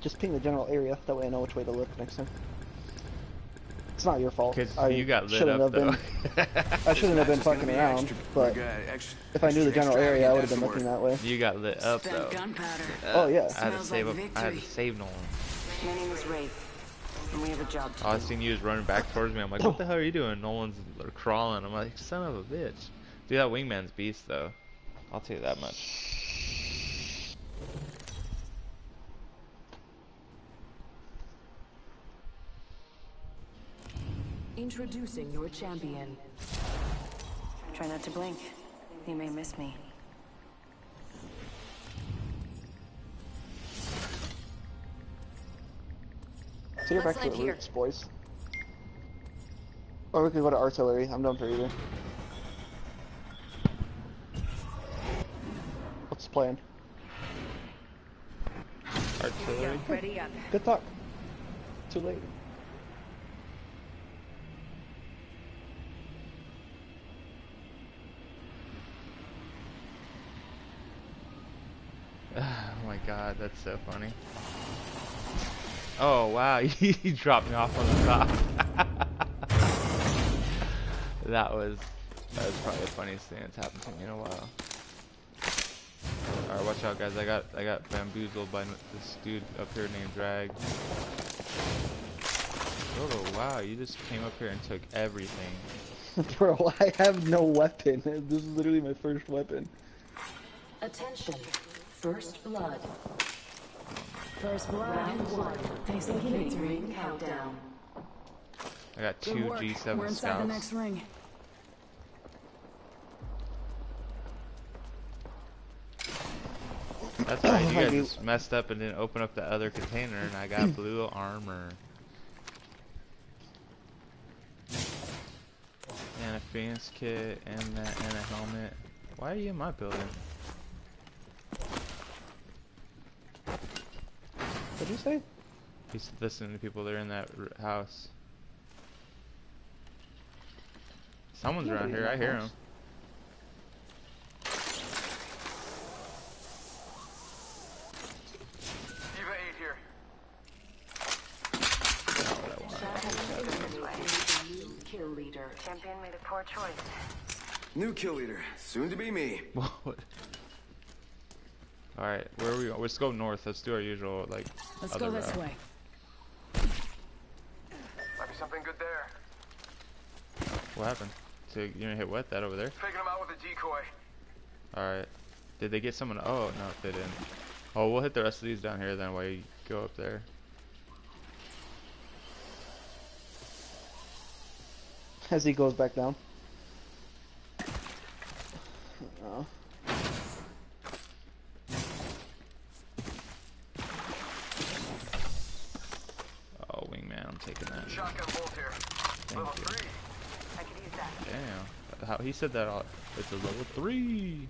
S6: Just ping the general area. That way I know which way to look next time. It's not your fault.
S1: Cause
S6: I
S1: you got lit
S6: shouldn't
S1: up
S6: have
S1: though.
S6: been. I shouldn't have been fucking around. But if I knew the general area, I would have been looking that way.
S1: you got lit up
S3: Spent
S1: though.
S3: gunpowder.
S6: Uh, oh, yeah.
S1: I had to save
S3: like
S1: up. I had to
S3: victory.
S1: save Nolan.
S3: My name is Wraith. And we have a job to
S1: All I seen you was running back towards me. I'm like, what the hell are you doing? No one's crawling. I'm like, son of a bitch. Dude, that wingman's beast though. I'll tell you that much.
S4: Introducing your champion.
S3: Try not to blink. You may miss me.
S6: So you're
S3: Let's
S6: back to the
S3: here.
S6: roots, boys. Or we could go to artillery. I'm done for either. What's the plan?
S1: Artillery.
S3: Ready up.
S6: Good talk. Too late.
S1: Oh my god, that's so funny. Oh wow, he dropped me off on the top. that was that was probably the funniest thing that's happened to me in a while. Alright, watch out guys, I got I got bamboozled by this dude up here named Drag. Oh wow, you just came up here and took everything.
S6: Bro, I have no weapon. This is literally my first weapon.
S4: Attention. First blood.
S8: First blood.
S4: Round one.
S8: Tastes like
S4: Beginning
S8: victory.
S4: countdown.
S1: I got two. G7
S8: We're inside the next ring.
S1: That's right, you guys just messed up and didn't open up the other container and I got blue armor. And a Phoenix kit and that and a helmet. Why are you in my building?
S6: What'd you say?
S1: He's listening to people that are in that r- house. Someone's
S6: Nobody
S1: around here, I
S6: that
S1: hear
S6: house.
S1: him.
S5: Eva 8 here.
S4: Kill leader.
S7: Champion made a poor choice.
S2: New kill leader, soon to be me.
S1: What? Alright, where are we going? Let's go north. Let's do our usual, like,
S8: Let's
S1: other
S8: go this
S1: route.
S8: way.
S5: Might be something good there.
S1: What happened? So you gonna hit what? That over there?
S5: Faking them out with a decoy.
S1: Alright. Did they get someone? Oh, no, they didn't. Oh, we'll hit the rest of these down here then while you go up there.
S6: As he goes back down. Oh,
S1: wingman, I'm taking that.
S5: Shotgun bolt here.
S1: Thank
S5: Level
S1: you.
S5: 3.
S7: I could use that.
S1: Damn. How he said that all, it's a level three.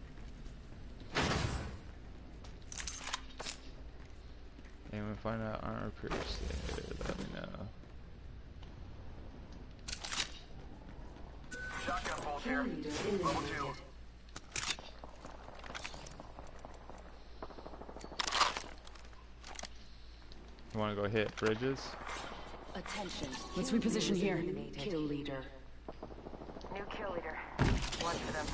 S1: Anyone find out armor pierce there? Let me know.
S5: Shotgun bolt
S4: Kill
S5: here. Level 2.
S1: You wanna go hit bridges?
S4: Attention.
S8: Let's reposition here.
S4: Kill leader.
S7: New kill leader. Watch for them.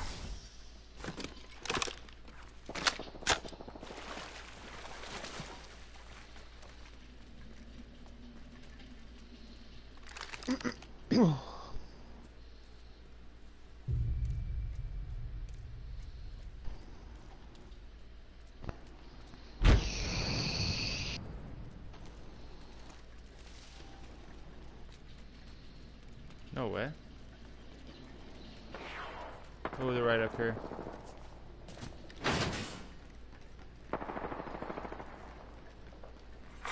S1: No way. They're right up here.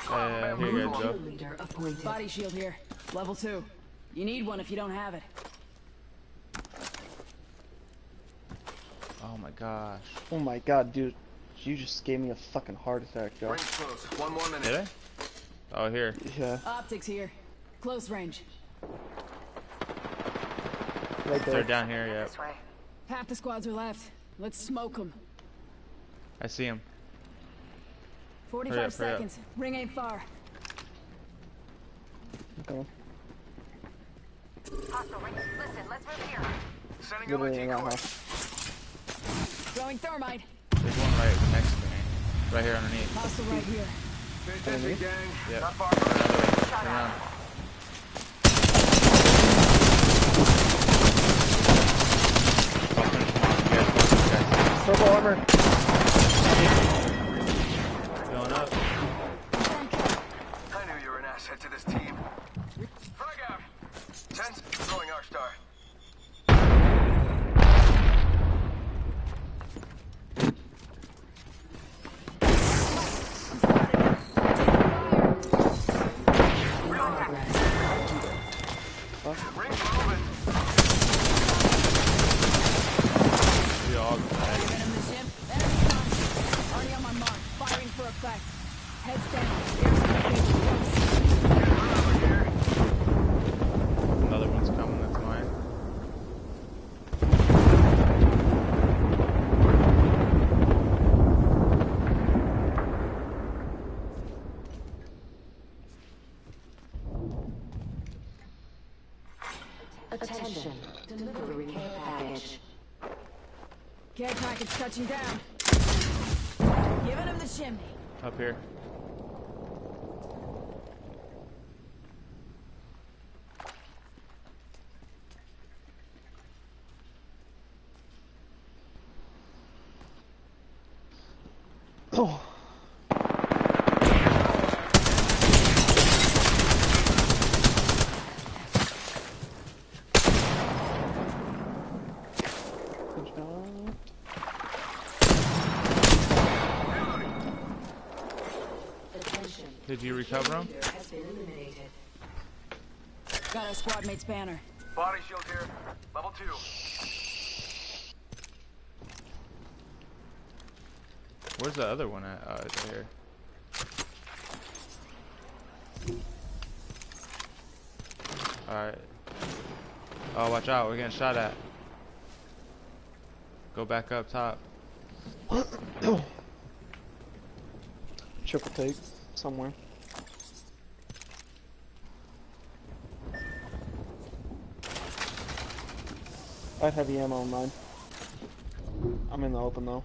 S1: Uh, here you go.
S4: leader.
S8: Body shield here. Level two. You need one if you don't have it.
S1: Oh my gosh.
S6: Oh my god, dude. You just gave me a fucking heart attack, Joe.
S5: Ring's close. One more minute.
S1: Did I? Oh, here.
S6: Yeah,
S8: Optics here. Close range.
S6: right
S1: They're
S6: there.
S1: down here, yep.
S7: This way.
S8: Half the squads are left. Let's smoke them.
S1: I see him.
S8: 45
S1: Hurry up, hurry up.
S8: seconds. Ring ain't far.
S6: Okay.
S7: Hostile ring. Listen, let's move here.
S5: Sending out my
S6: Literally in that
S5: decoy.
S6: house.
S8: Throwing thermite.
S1: There's one right next to me. Right here underneath.
S8: Hostile right here.
S5: Pay attention, gang.
S1: Yep.
S5: Not far
S1: Turn
S5: from
S1: around.
S5: me.
S1: Turn around.
S8: full armor. Going up. I knew you were
S1: an asset to this team.
S3: Frag out. Sense going
S8: our star. Touching down. Giving him the chimney.
S1: Up here.
S6: Oh. Good job.
S3: Attention.
S1: Did you recover him?
S3: Leader has been eliminated.
S8: Got our squad mate's banner.
S5: Body shield here. Level two.
S1: Where's the other one at? Oh, it's right here. Alright. Oh, watch out. We're getting shot at. Go back up top.
S6: Triple take somewhere. I had heavy ammo on mine. I'm in the open though.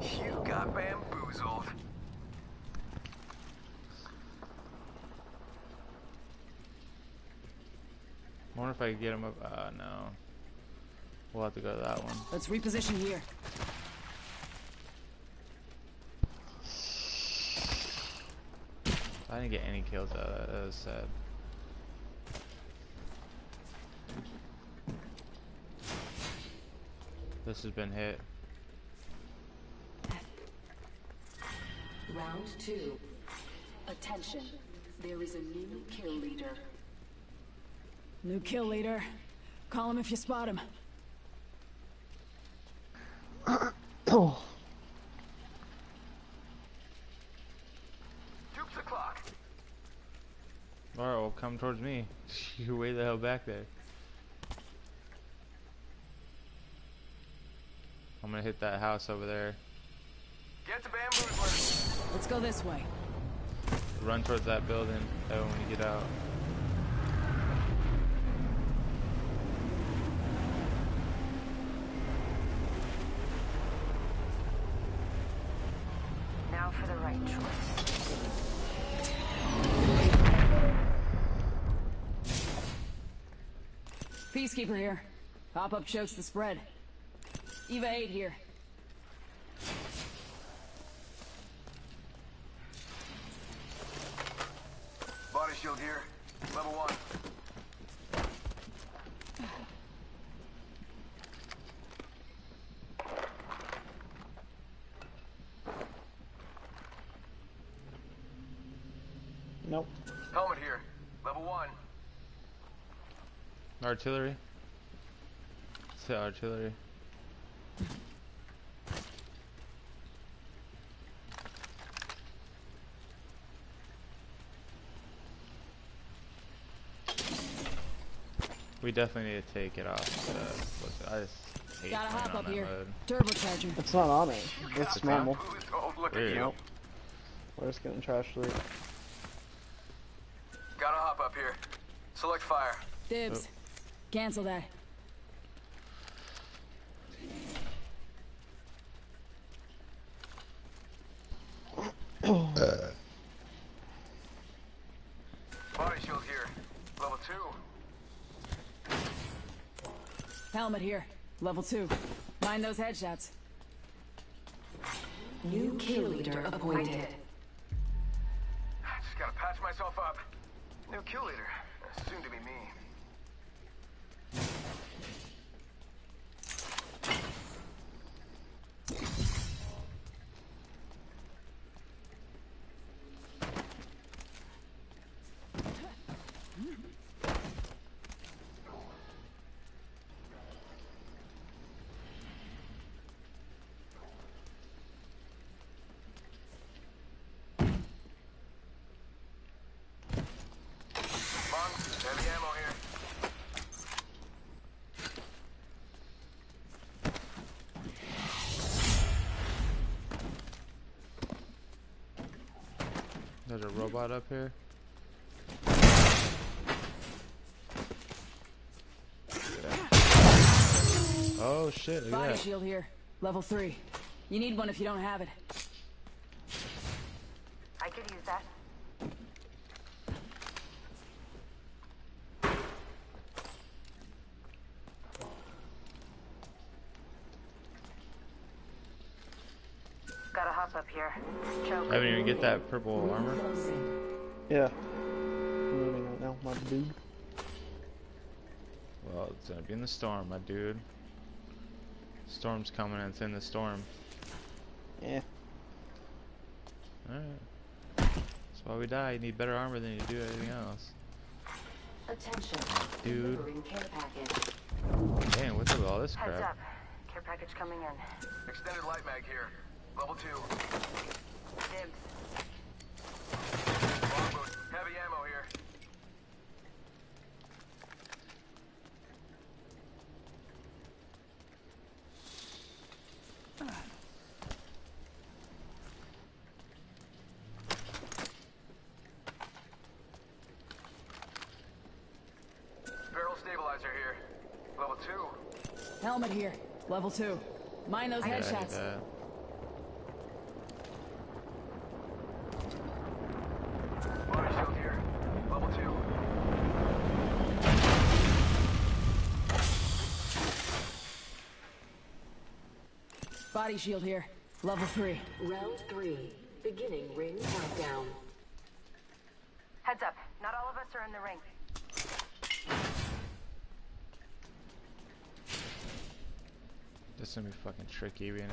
S5: You got bamboozled.
S1: I wonder if I could get him up. Uh, no. We'll have to go to that one.
S8: Let's reposition here.
S1: Didn't get any kills out of that. That was sad. This has been hit.
S3: Round two. Attention. There is a new kill leader.
S8: New kill leader. Call him if you spot him.
S6: Oh.
S5: Dukes the clock.
S1: Alright, well, come towards me. You're way the hell back there. I'm gonna hit that house over there.
S5: Get to bamboozler.
S8: Let's go this way.
S1: Run towards that building. That way when you get out.
S7: Now for the right choice.
S8: Peacekeeper here. Pop-up chokes the spread. Eva 8 here.
S5: Body shield here. Level one.
S6: Nope.
S5: Helmet here. Level one.
S1: Artillery. It's the artillery. We definitely need to take it off. Uh, look, I just hate
S8: Gotta hop up here.
S1: mode.
S8: Turbocharger.
S6: It's not on it. It's
S1: It's
S6: normal.
S5: Oh,
S1: Weird.
S6: Nope. We're just getting trashed through.
S5: Gotta hop up here. Select fire.
S8: Dibs. Cancel that.
S5: Body shield here. Level two.
S8: Helmet here. Level 2. Mind those headshots.
S4: New kill leader appointed.
S5: Just gotta patch myself up. New kill leader. Soon to be me. Come on, heavy ammo here.
S1: A robot up here. Oh shit,
S8: Body shield here. Level 3. You need one if you don't have it.
S7: I could use that. Gotta hop up here. Choke.
S1: I haven't even get that purple armor.
S6: Yeah. I'm moving right now, my dude.
S1: Well, it's gonna be in the storm, my dude. Storm's coming and it's in the storm.
S6: Yeah.
S1: Alright. That's why we die. You need better armor than you do anything else.
S4: Attention.
S1: Dude.
S4: Care package.
S1: Damn, what's up with all this
S7: Heads up. Care package coming in.
S5: Extended light mag here. Level two.
S7: Dibs.
S5: Longbow. Heavy ammo here. Barrel stabilizer here. Level two.
S8: Helmet here. Level 2. Mind those
S1: Yeah,
S8: headshots.
S1: that.
S5: Body shield here. Level two.
S8: Body shield here. Level 3.
S4: Round three. Beginning ring countdown.
S7: Heads up. Not all of us are in the ring.
S1: This is gonna be fucking tricky being in.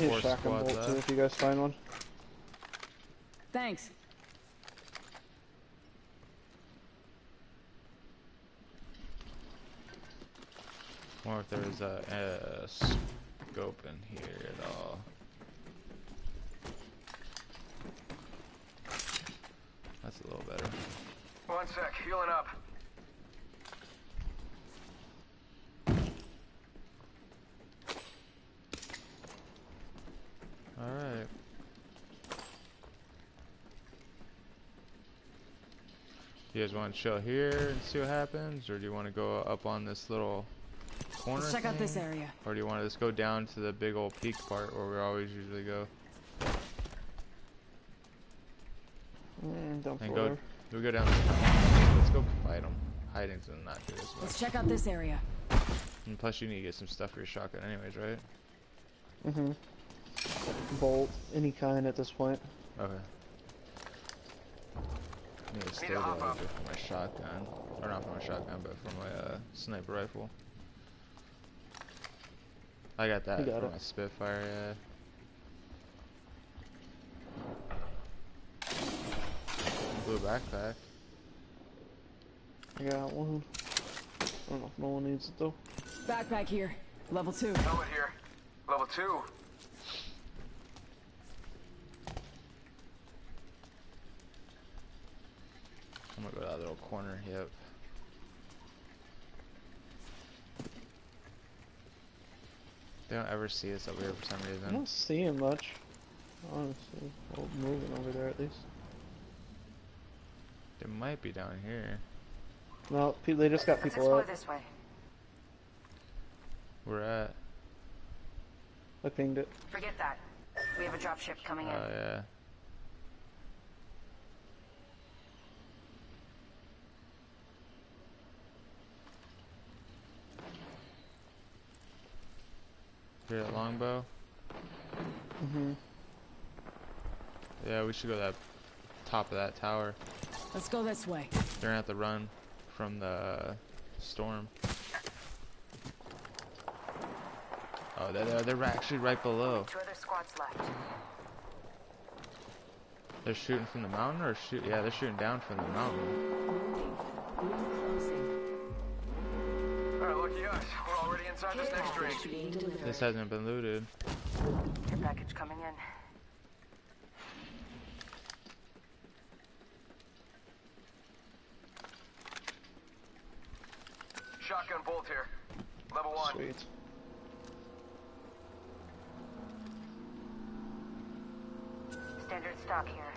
S6: Need a shotgun
S1: squads
S6: bolt uh,
S1: too
S6: if you guys find one.
S8: Thanks.
S1: Or if there's a, a scope in here at all. That's a little better.
S5: One sec. Healing up.
S1: Alright. You guys want to chill here and see what happens? Or do you want to go up on this little corner
S8: Let's check out this area.
S1: Or do you want to just go down to the big old peak part where we always usually go?
S6: Don't
S1: And
S6: go
S1: go,
S6: there.
S1: we go down. Let's go fight them. Hiding's not good as
S8: Let's check out this area.
S1: And plus, you need to get some stuff for your shotgun, anyways, right?
S6: Mm-hmm. Bolt, any kind at this point.
S1: Okay. I need a
S5: Need a
S1: stabilizer for my shotgun, or not for my shotgun, but for my uh, sniper rifle. I got that
S6: You got
S1: for
S6: it.
S1: my Spitfire. Yeah. Blue backpack.
S6: I got one. I don't know if no one needs it though.
S8: Backpack here. Level 2.
S5: Helmet here. Level two.
S1: I'm gonna go to that little corner. Yep. They don't ever see us over here for some reason.
S6: I don't see him much. Honestly. Well, moving over there at least.
S1: It might be down here.
S6: Well, they just got
S7: Let's
S6: people up.
S7: this way.
S1: We're at.
S6: I pinged it.
S7: Forget that. We have a dropship coming
S1: oh,
S7: in.
S1: Oh yeah. You're longbow.
S6: Mhm.
S1: Mm yeah, we should go to that top of that tower.
S8: Let's go this way.
S1: They're gonna have to run from the storm. Oh, they're, they're, they're actually right below.
S7: Two other squads left.
S1: They're shooting from the mountain or shoot? Yeah, they're shooting down from the mountain.
S5: Alright, lucky us. We're already inside this next ring.
S1: This hasn't been looted.
S7: Your package coming in.
S5: Shotgun bolt here. Level one.
S6: Sweet.
S7: Standard stock here.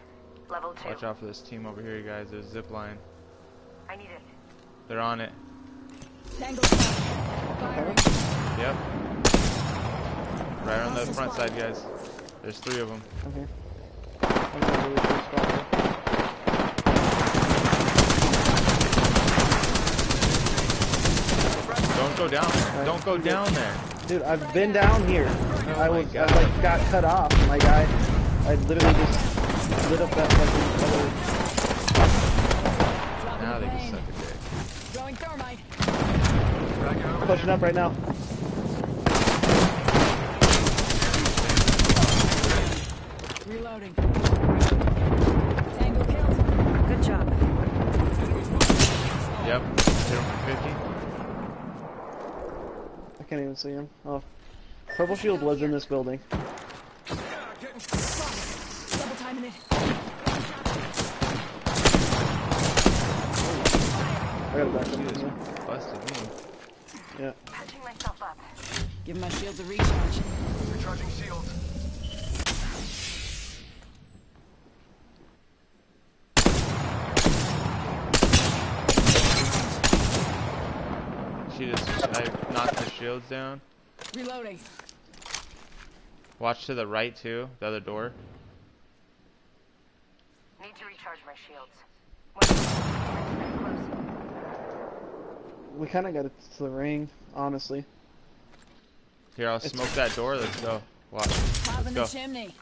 S7: Level two.
S1: Watch out for this team over here, you guys. There's zip line.
S7: I need it.
S1: They're on it.
S8: Tango Firing.
S1: Yep. Right on the front side, guys. There's three of them.
S6: Okay.
S1: down there. Right. Don't go down there.
S6: Dude, I've been down here.
S1: Oh
S6: I was,
S1: God.
S6: I like got cut off. My guy, I literally just lit up that fucking other.
S1: Now they
S8: just
S1: suck a dick.
S8: Throwing thermite.
S6: Pushing up right now.
S8: Reloading. Tango killed.
S7: Good job.
S1: Yep.
S6: 250 can't even see him. Oh, purple shield was in this building.
S8: Double timing it.
S6: I got a back up.
S1: Busted me.
S6: Yeah.
S7: Patching myself up.
S8: Give my shields a recharge.
S5: Recharging shields.
S1: She just, I knocked the shields down.
S8: Reloading.
S1: Watch to the right too, the other door.
S7: Need to recharge my shields.
S6: We kind of got it to the ring, honestly.
S1: Here, I'll smoke that door. Let's go. Watch. Let's go.
S8: chimney.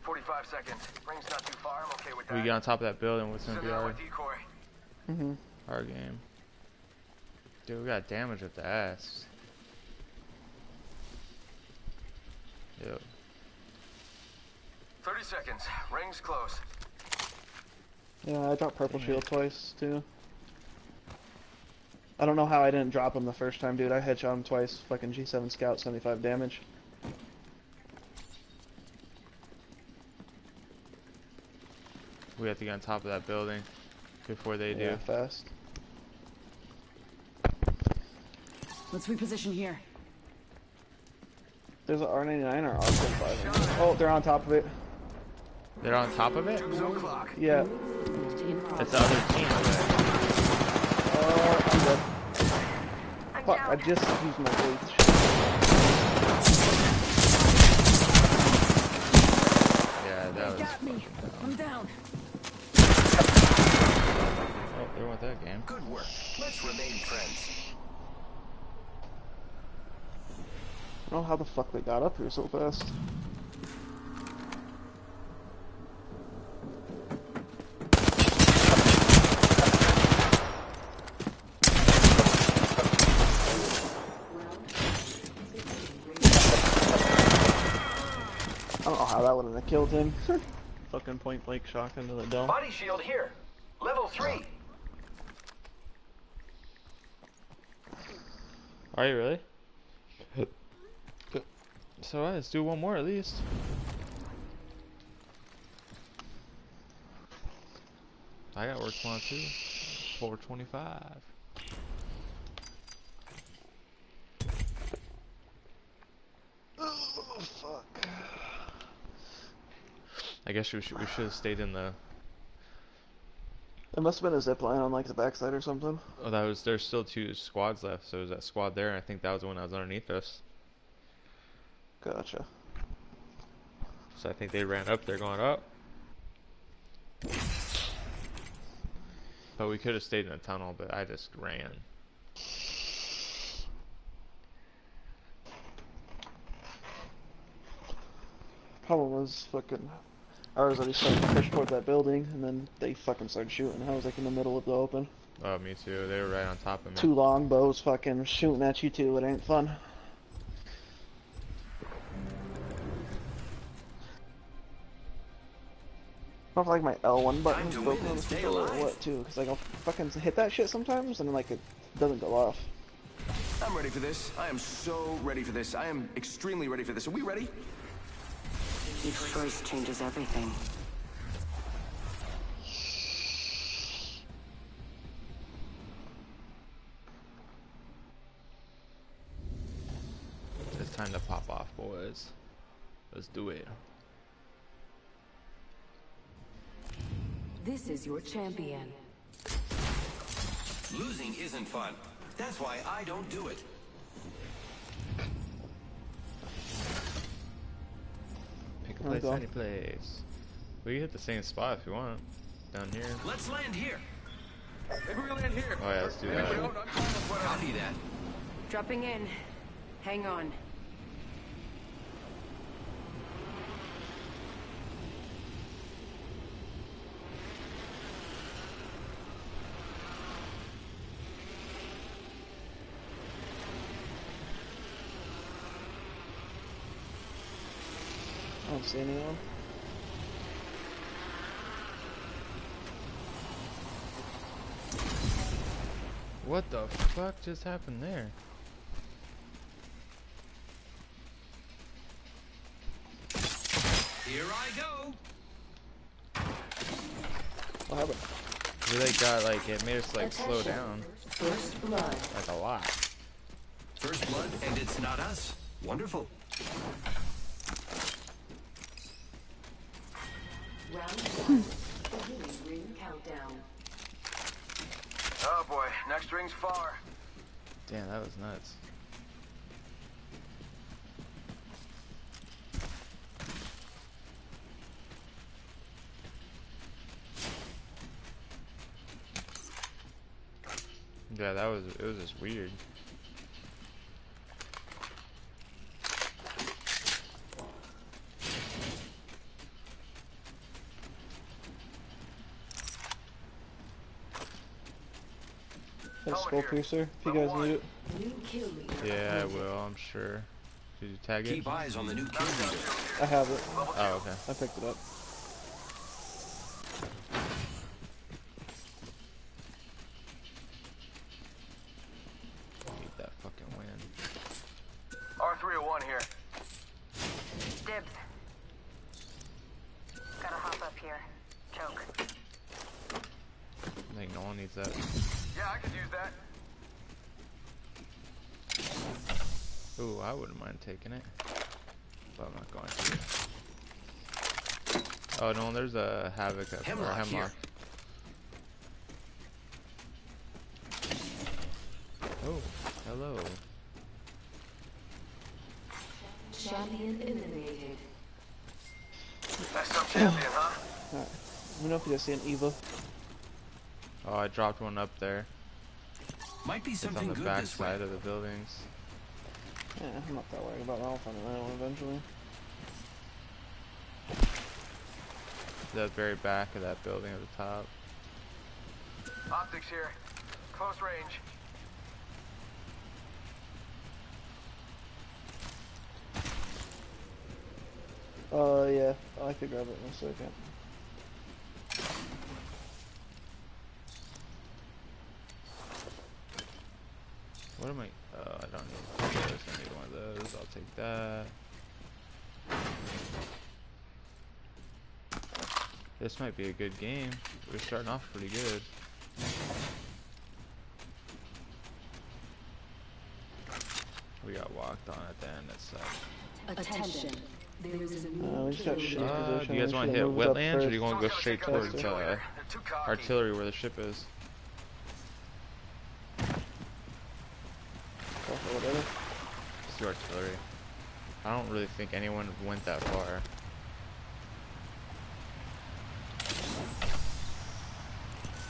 S5: 45 seconds. Ring's not too far. I'm okay with that.
S1: We get on top of that building. What's gonna be
S5: out
S1: our,
S5: my decoy.
S6: Mm-hmm.
S1: our game? Dude, we got damage with the ass. Yep.
S5: 30 seconds. Ring's close.
S6: Yeah, I dropped purple shield twice too. I don't know how I didn't drop him the first time, dude. I headshot him twice. Fucking G7 scout, 75 damage.
S1: We have to get on top of that building before they
S6: Yeah,
S1: do.
S6: fast.
S8: Let's reposition here.
S6: There's an R99 or R45. Oh, they're on top of it.
S1: They're on top of it?
S5: Clock.
S6: Yeah.
S1: It's the other team over there.
S6: Uh, I'm dead.
S7: I'm
S6: Fuck, I just used my blades.
S1: Yeah, that was.
S8: Got me. I'm down.
S1: Oh, there went that game.
S9: Good work. Let's remain friends.
S6: I don't know how the fuck they got up here so fast. I don't know how that wouldn't have killed him. Fucking point blank shot into the dome.
S5: Body shield here. Level 3.
S1: Are you really? So alright, let's do one more at least. I got work tomorrow too. 425.
S6: Oh fuck.
S1: I guess we should we should have stayed in the.
S6: There must have been a zip line on like the backside or something.
S1: Oh, that was there's still two squads left. So there's that squad there, and I think that was the one that was underneath us.
S6: Gotcha.
S1: So I think they ran up. They're going up. But we could have stayed in the tunnel, but I just ran.
S6: Problem was fucking ours already started to push toward that building, and then they fucking started shooting. I was like in the middle of the open.
S1: Oh, me too. They were right on top of me.
S6: Two long bows, fucking shooting at you too. It ain't fun. Don't know if, like my L1 button is
S2: to
S6: broken on this controller or what too, because like I'll fucking hit that shit sometimes and then like it doesn't go off.
S5: I'm ready for this. I am so ready for this. I am extremely ready for this. Are we ready?
S3: Each choice changes everything.
S1: It's time to pop off, boys. Let's do it.
S4: This is your champion.
S2: Losing isn't fun. That's why I don't do it.
S1: Pick a
S6: we
S1: place, any place. We can hit the same spot if you want. Down here.
S2: Let's land here.
S5: Maybe we land here.
S1: Oh yeah, let's do that.
S5: I'm fine.
S2: Copy that.
S8: Dropping in. Hang on.
S6: I don't see anyone.
S1: What the fuck just happened there?
S2: Here I go.
S6: What happened?
S1: We like got like it made us like slow down
S4: First blood.
S1: like a lot.
S2: First blood, and it's not us. Wonderful.
S4: Round one. Beginning ring countdown. Hmm.
S5: Oh boy, next ring's far.
S1: Damn, that was nuts. Yeah, that was it was just weird.
S6: Got a skull
S5: here.
S6: piercer, if you guys need it.
S4: New kill leader.
S1: Yeah, I will, I'm sure. Did you tag it?
S2: Keep eyes on the new kill leader.
S6: I have it.
S1: Oh, okay.
S6: I picked it up.
S1: Need that fucking win.
S5: R301 here.
S7: Dibs. Gotta hop up here. Choke.
S1: I think no one needs that.
S5: Yeah, I could use that.
S1: Ooh, I wouldn't mind taking it. But I'm not going to. Oh no, there's a Havoc up or
S2: Hemlok
S1: Hemlok.
S2: here.
S1: Oh, hello.
S4: Champion eliminated.
S5: That's some champion, huh?
S6: Alright. Let me know if you guys see an Eva.
S1: Oh, I dropped one up there.
S2: Might be
S1: It's on
S2: something
S1: the
S2: good
S1: back
S2: this way.
S1: side of the buildings.
S6: Yeah, I'm not that worried about that. I'll find another one eventually.
S1: The very back of that building at the top.
S5: Optics here. Close range.
S6: Uh, yeah. I could grab it in a second.
S1: What am I? Oh, I don't need one of those. I need one of those. I'll take that. This might be a good game. We're starting off pretty good. We got walked on at the end. That sucked.
S4: Attention. There is a new
S6: Uh, we just got
S4: kill
S6: shit
S4: leader.
S1: Uh, do you guys want to hit wetlands, or do you want to go straight towards
S5: us
S1: uh,
S5: They're too cocky.
S1: artillery where the ship is? to artillery. I don't really think anyone went that far.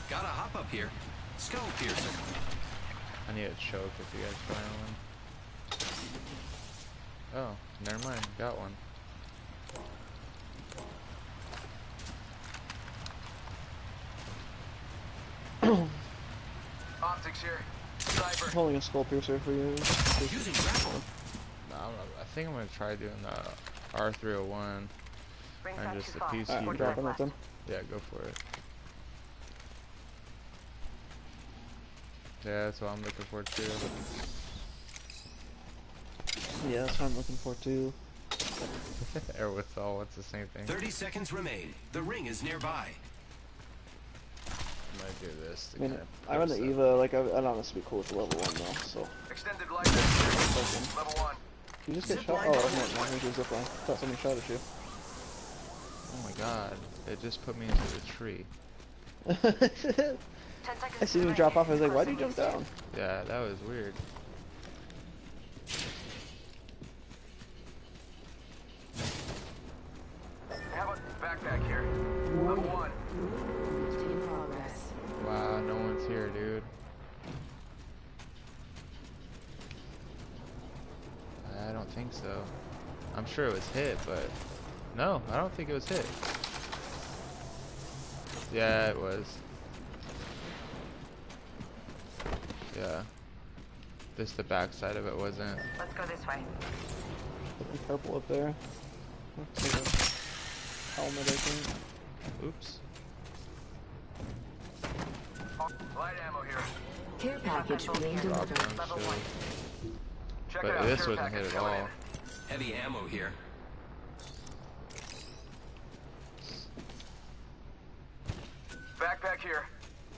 S2: Gotta hop up here. Skull piercing.
S1: I need a choke if you guys find one. Oh, never mind. Got one.
S5: Optics here. Cyber.
S6: I'm holding a skull piercer for you.
S2: Using grapple.
S1: I, I think I'm gonna try doing the R301 and just the PC.
S7: Right,
S6: dropping.
S1: Yeah, go for it. Yeah, that's what I'm looking for too.
S6: Yeah, that's what I'm looking for too.
S1: Airwithal, it's the same thing.
S2: 30 seconds remain. The ring is nearby.
S1: I might do this.
S6: I, mean,
S1: kind of
S6: I run the Eva, like, I, I don't know, this would be cool with level 1 though, so.
S5: Extended life. Level
S6: 1 you just get shot? Oh,
S2: down.
S6: no, no, here's your zipline. thought somebody shot at you.
S1: Oh my god, it just put me into the tree.
S6: I seen him drop off, I was like, why'd you jump down?
S1: Yeah, that was weird. Think so. I'm sure it was hit, but no, I don't think it was hit. Yeah, it was. Yeah. Just the backside of it wasn't.
S7: Let's go this way.
S6: Something purple up there. Like helmet, I think.
S1: Oops.
S5: Light ammo here.
S4: Care package being delivered.
S7: Level one.
S5: Check
S1: But this
S5: care
S1: wasn't hit at all.
S5: in.
S2: Heavy ammo here.
S5: Backpack here.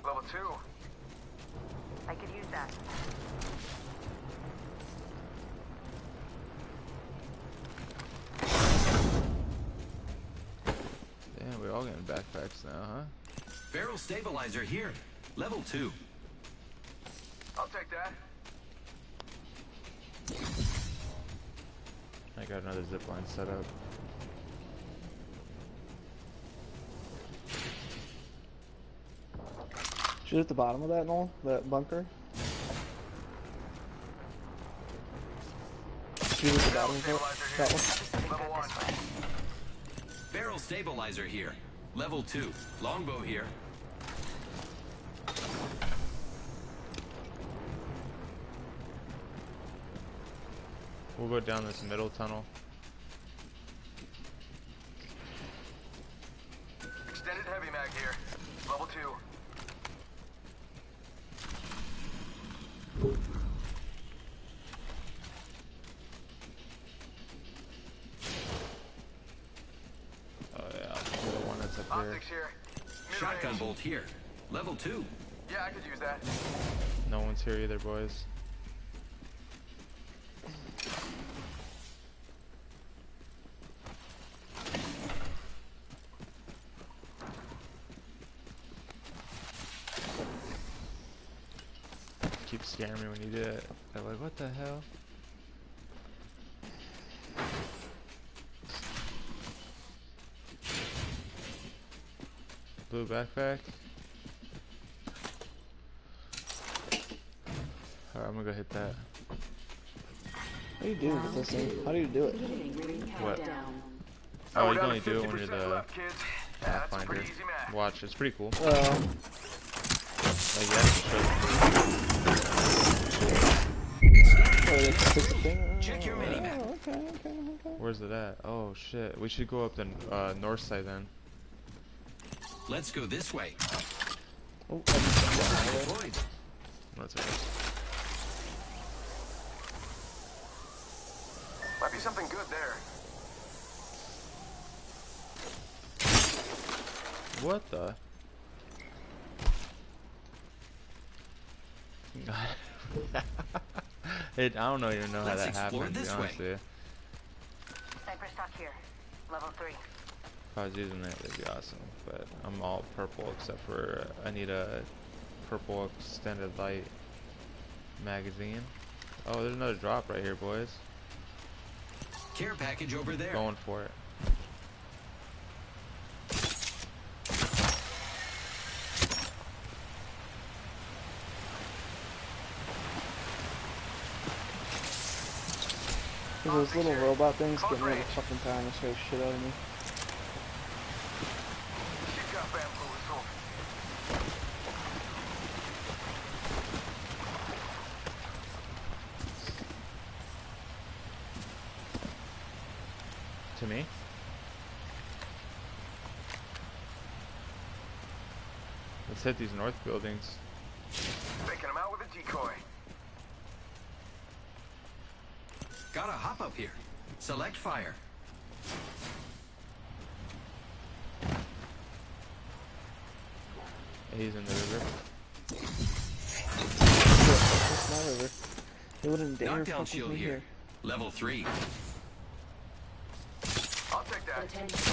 S5: Level two.
S7: I could use that.
S1: Damn, we're all getting backpacks now, huh?
S2: Barrel stabilizer here. Level 2.
S1: Got another zip line set up.
S6: Shoot at the bottom of that, Noel? That bunker? Shoot at the bottom of it? That one?
S5: Level one.
S2: Barrel stabilizer here. Level 2. Longbow here.
S1: We'll go down this middle tunnel.
S5: Extended heavy mag here. Level two.
S1: Oh yeah, the one that's up here.
S5: Here. Mid-range.
S2: Shotgun bolt here. Level 2.
S5: Yeah, I could use that.
S1: No one's here either, boys. Keep scaring me when you do it. I'm like, what the hell? Blue backpack. Alright, I'm gonna go hit that.
S6: What do you do with this thing? How do you do it?
S1: What? Oh, you can only do it when you're the
S5: left, kids. Yeah, that's a
S1: Pathfinder.
S5: pretty easy math.
S1: Watch, it's pretty cool.
S6: Uh,
S1: Like, you have to show
S6: oh, they fix the thing?
S2: Check your minimap.
S6: Oh, okay, okay, okay.
S1: Where's it at? Oh shit, we should go up the uh, north side then.
S2: Let's go this way.
S6: Oh, I.
S1: That's okay.
S5: Might be something good there.
S1: What the? it, I don't know even know how
S2: Let's
S1: that
S2: explore
S1: happened. To be
S2: this
S1: honest
S2: way.
S1: with you.
S7: Sniper stock here. Level three.
S1: If I was using it, it'd be awesome. But I'm all purple except for uh, I need a purple extended light magazine. Oh, there's another drop right here, boys.
S2: Care package over there.
S1: Going for it.
S6: those little robot things getting of the fucking pound the straight shit out of me.
S1: To me? Let's hit these north buildings.
S5: Taking them out with a decoy.
S2: Gotta hop up here. Select fire.
S1: He's in the river.
S6: It's my river. They wouldn't dare
S2: Knockdown
S6: fuck with
S2: shield
S6: me
S2: here.
S6: here.
S2: Level 3.
S5: I'll take that.
S4: Attention. The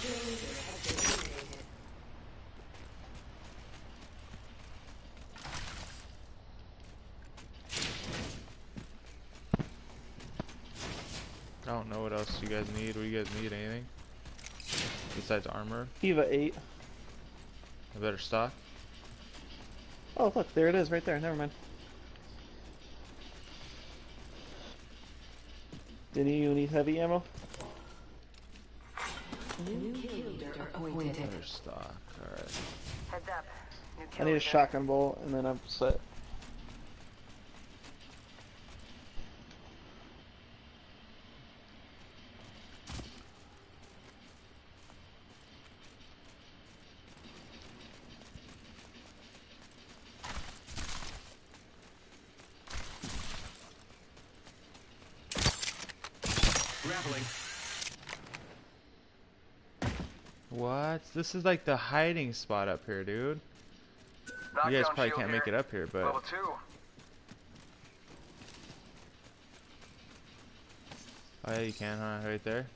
S4: kill leader has been eliminated.
S1: I don't know what else you guys need. What do you guys need? Anything? Besides armor?
S6: Eva 8.
S1: A better stock?
S6: Oh, look, there it is right there. Never mind. Didn't you need heavy ammo?
S4: New kill leader appointed.
S1: Better stock. Alright.
S7: Heads up. New
S6: I need a shotgun bolt, and then I'm set.
S2: Grappling.
S1: What? This is like the hiding spot up here, dude. You guys probably can't make it up here,
S5: Level
S1: but
S5: two.
S1: oh yeah, you can, huh? Right there.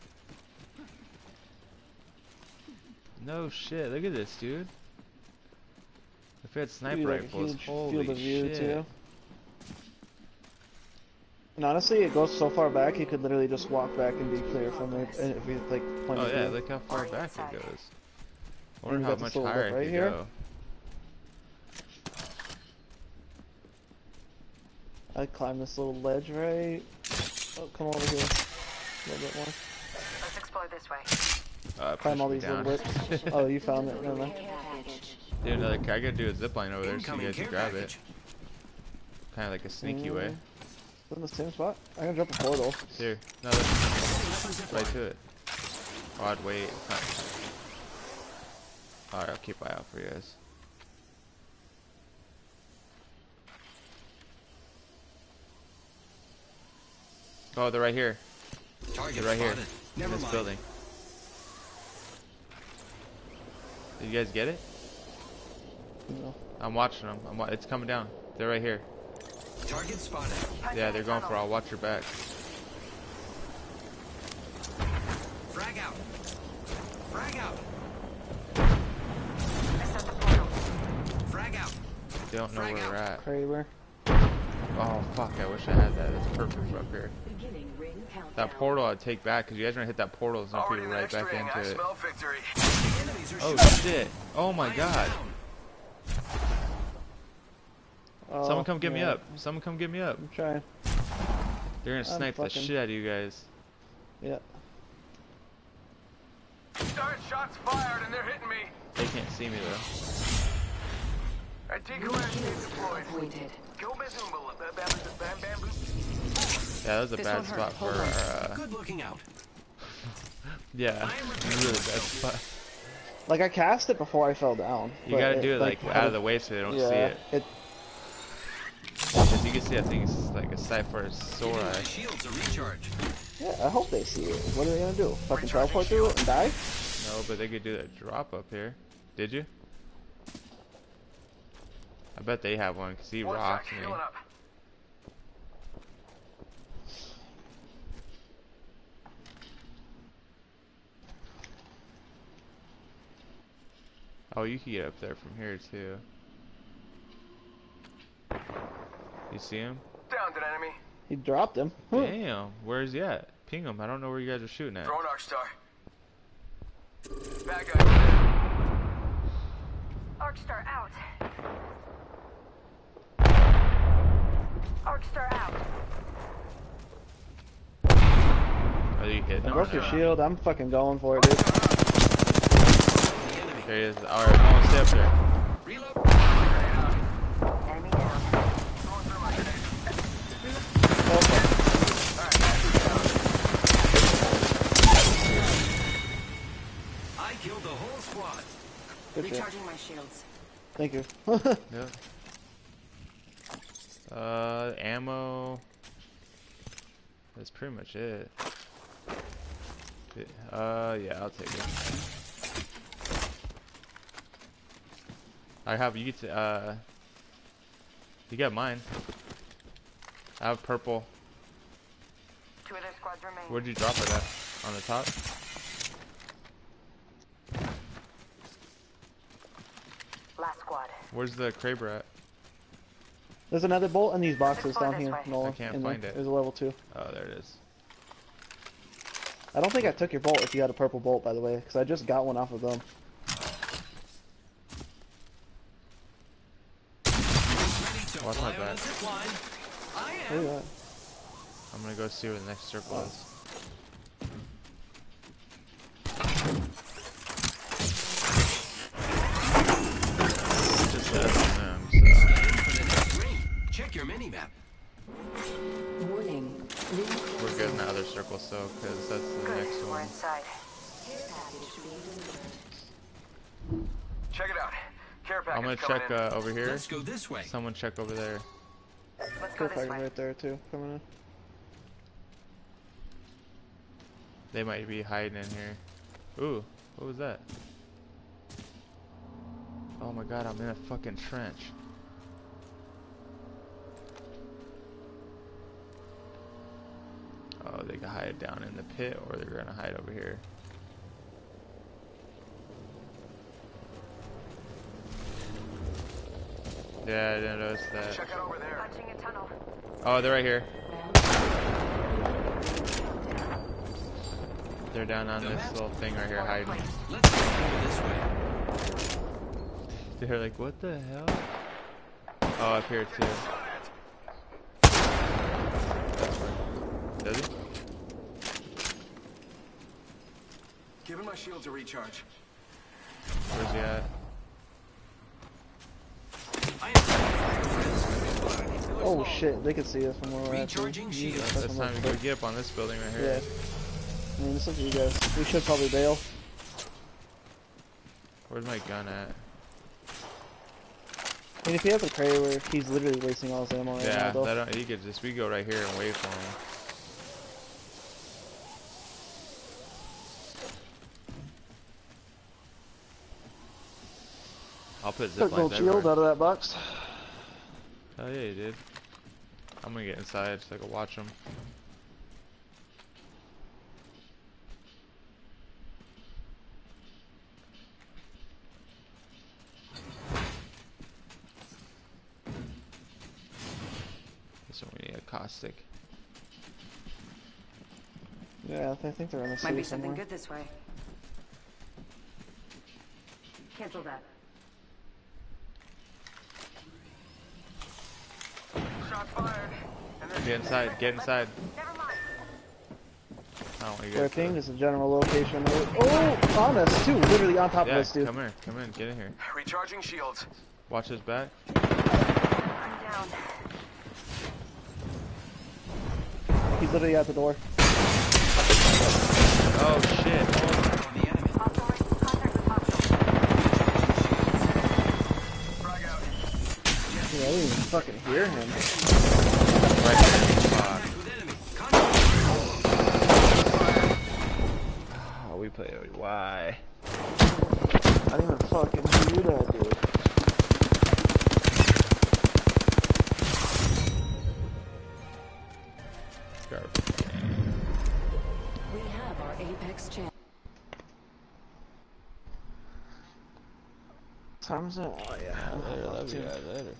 S1: No shit! Look at this, dude. If we had sniper
S6: you, like,
S1: rifles,
S6: huge
S1: holy
S6: field of view,
S1: shit!
S6: too. And honestly, it goes so far back, you could literally just walk back and be clear from it if you like. point
S1: Oh yeah,
S6: view.
S1: look how far back it goes. I
S6: And
S1: wonder
S6: you
S1: how
S6: got
S1: much higher
S6: lip
S1: it
S6: right
S1: could
S6: here.
S1: go.
S6: I'd climb this little ledge right. Oh, come over here. A little bit more.
S7: Let's explore this way.
S1: Uh,
S6: Climb all these
S1: down.
S6: little lips. oh, you found it. Never mind.
S1: Dude, another. I gotta do a zip line over there so you guys can grab
S2: package.
S1: it. Kind of like a sneaky way.
S6: Mm. Is in the same spot? I'm gonna jump a portal.
S1: Here, no, that's right to it. I'd wait. Alright, I'll keep eye out for you guys. Oh, they're right here.
S2: Target
S1: They're right here.
S2: spotted.
S1: In this
S2: mind.
S1: building. Did you guys get it?
S6: No.
S1: I'm watching them. I'm wa it's coming down. They're right here.
S2: Target spotted.
S1: Yeah, they're going for. I'll watch your back.
S2: Frag out. Frag out.
S7: I set the portal.
S2: Frag out.
S1: They don't know where we're at.
S6: Kraber.
S1: Oh fuck! I wish I had that. That's perfect up here.
S4: Beginning ring countdown.
S1: That portal I'd take back because you guys are gonna hit that portal and some
S5: Already
S1: people
S5: in
S1: right back
S5: ring. I
S1: into it.
S5: smell victory.
S2: Enemies are
S1: Oh shit! Oh my god!
S6: Oh,
S1: Someone come get me up! Someone come get me up!
S6: I'm trying.
S1: They're gonna
S6: I'm
S1: snipe the shit out of you guys.
S6: Yeah.
S5: Start shots fired and they're hitting me.
S1: They can't see me though.
S5: A decoy is deployed. Bazumba.
S1: Yeah, that was a
S8: This
S1: bad spot for
S8: Hold on.
S1: our. Uh,
S2: Good looking out.
S1: yeah, really bad spot.
S6: Like I cast it before I fell down.
S1: You gotta do it like
S6: had
S1: out of the way so they don't
S6: yeah,
S1: see it.
S6: it.
S1: Because you can see I think it's like a sight for a sore
S2: Giving
S1: eye.
S2: my shields a recharge.
S6: Yeah, I hope they see it. What are they gonna do? Fucking teleport through it and die?
S1: No, but they could do that drop up here. Did you? I bet they have one because he
S5: One
S1: rocked
S5: sec,
S1: me. Oh, you can get up there from here too. You see him?
S5: Downed an enemy.
S6: He dropped him.
S1: Damn, where's he at? Ping him. I don't know where you guys are shooting at.
S5: Throwing Arc Star. Bad guy.
S7: Arcstar out. Arcstar out.
S1: Are you hitting
S6: I
S1: him?
S6: broke your shield. I'm fucking going for it, dude.
S1: There he is. Alright, come on, stay up there.
S2: Reload.
S7: Enemy down.
S5: Going through my grenade. Alright, that's down.
S2: whole squad.
S6: Good.
S3: Recharging my shields.
S6: Thank you.
S1: Yep. Uh, ammo. That's pretty much it. Uh, yeah, I'll take it. I have you. Uh, you got mine. I have purple.
S7: Two other squads remain.
S1: Where'd you drop it at? On the top?
S7: Last squad.
S1: Where's the Kraber at?
S6: There's another bolt in these boxes down here,
S7: way.
S6: Nolan.
S1: I can't
S6: in there.
S1: find it.
S6: There's a level two.
S1: Oh, there it is.
S6: I don't think I took your bolt if you had a purple bolt, by the way, because I just got one off of them.
S1: Watch my back.
S2: a zip line. I
S6: Where
S2: am.
S6: you at?
S1: I'm gonna go see where the next circle is.
S3: Warning.
S1: We're good in the other circle, so, because that's the
S7: Good.
S1: next
S7: We're
S1: one.
S7: inside.
S5: Check it out. Care package
S1: I'm gonna
S5: coming
S1: check
S5: in.
S1: uh, over here.
S2: Let's go this way.
S1: Someone check over there.
S7: Let's go
S6: Care
S7: this
S6: package
S7: way.
S6: right there too, coming in.
S1: They might be hiding in here. Ooh, what was that? Oh my god, I'm in a fucking trench. They hide down in the pit, or they're gonna hide over here. Yeah, I didn't notice that.
S5: Check out over there.
S7: Punching a tunnel.
S1: Oh, they're right here. They're down on this little thing right here hiding.
S2: Let's go this way.
S1: They're like, what the hell? Oh, up here too. Does he?
S5: Giving my shields a recharge.
S1: Where's he at?
S2: I am fire friends.
S6: Oh shit, they can see us from where we're at. too.
S2: Recharging
S6: You
S2: shields.
S6: just
S1: It's time to go get up on this building right here.
S6: Yeah.
S1: here.
S6: I mean, it's up to you guys. We should probably bail.
S1: Where's my gun at?
S6: I mean, if he has a Kraber he's literally wasting all his ammo right
S1: yeah,
S6: now, though.
S1: that don't, he could just we go right here and wait for him. I'll put zip
S6: Took no shield out of that box.
S1: Oh yeah, you did. I'm gonna get inside so I can watch them. This one we need a caustic.
S6: Yeah, I think they're in the city
S3: Might be something good this way. Cancel that.
S5: Shots fired. And then
S1: Get inside, get inside.
S7: Never mind.
S1: I don't want you
S6: Their
S1: guys.
S6: ping is a general location. Oh, on us too, literally on top
S1: Yeah,
S6: of us, dude.
S1: come here, come in, get in here.
S5: recharging shields.
S1: Watch his back.
S7: I'm down.
S6: He's literally at the door.
S1: Oh shit! hold on.
S2: On the enemy.
S7: Hostile right- contact with hostile.
S5: Frag out.
S6: Yeah, I didn't even fucking hear him.
S1: Oh, we play why?
S6: I didn't even fucking hear that, dude.
S3: We have our Apex champ.
S6: Time's it? Oh yeah.
S1: Later, love you guys later.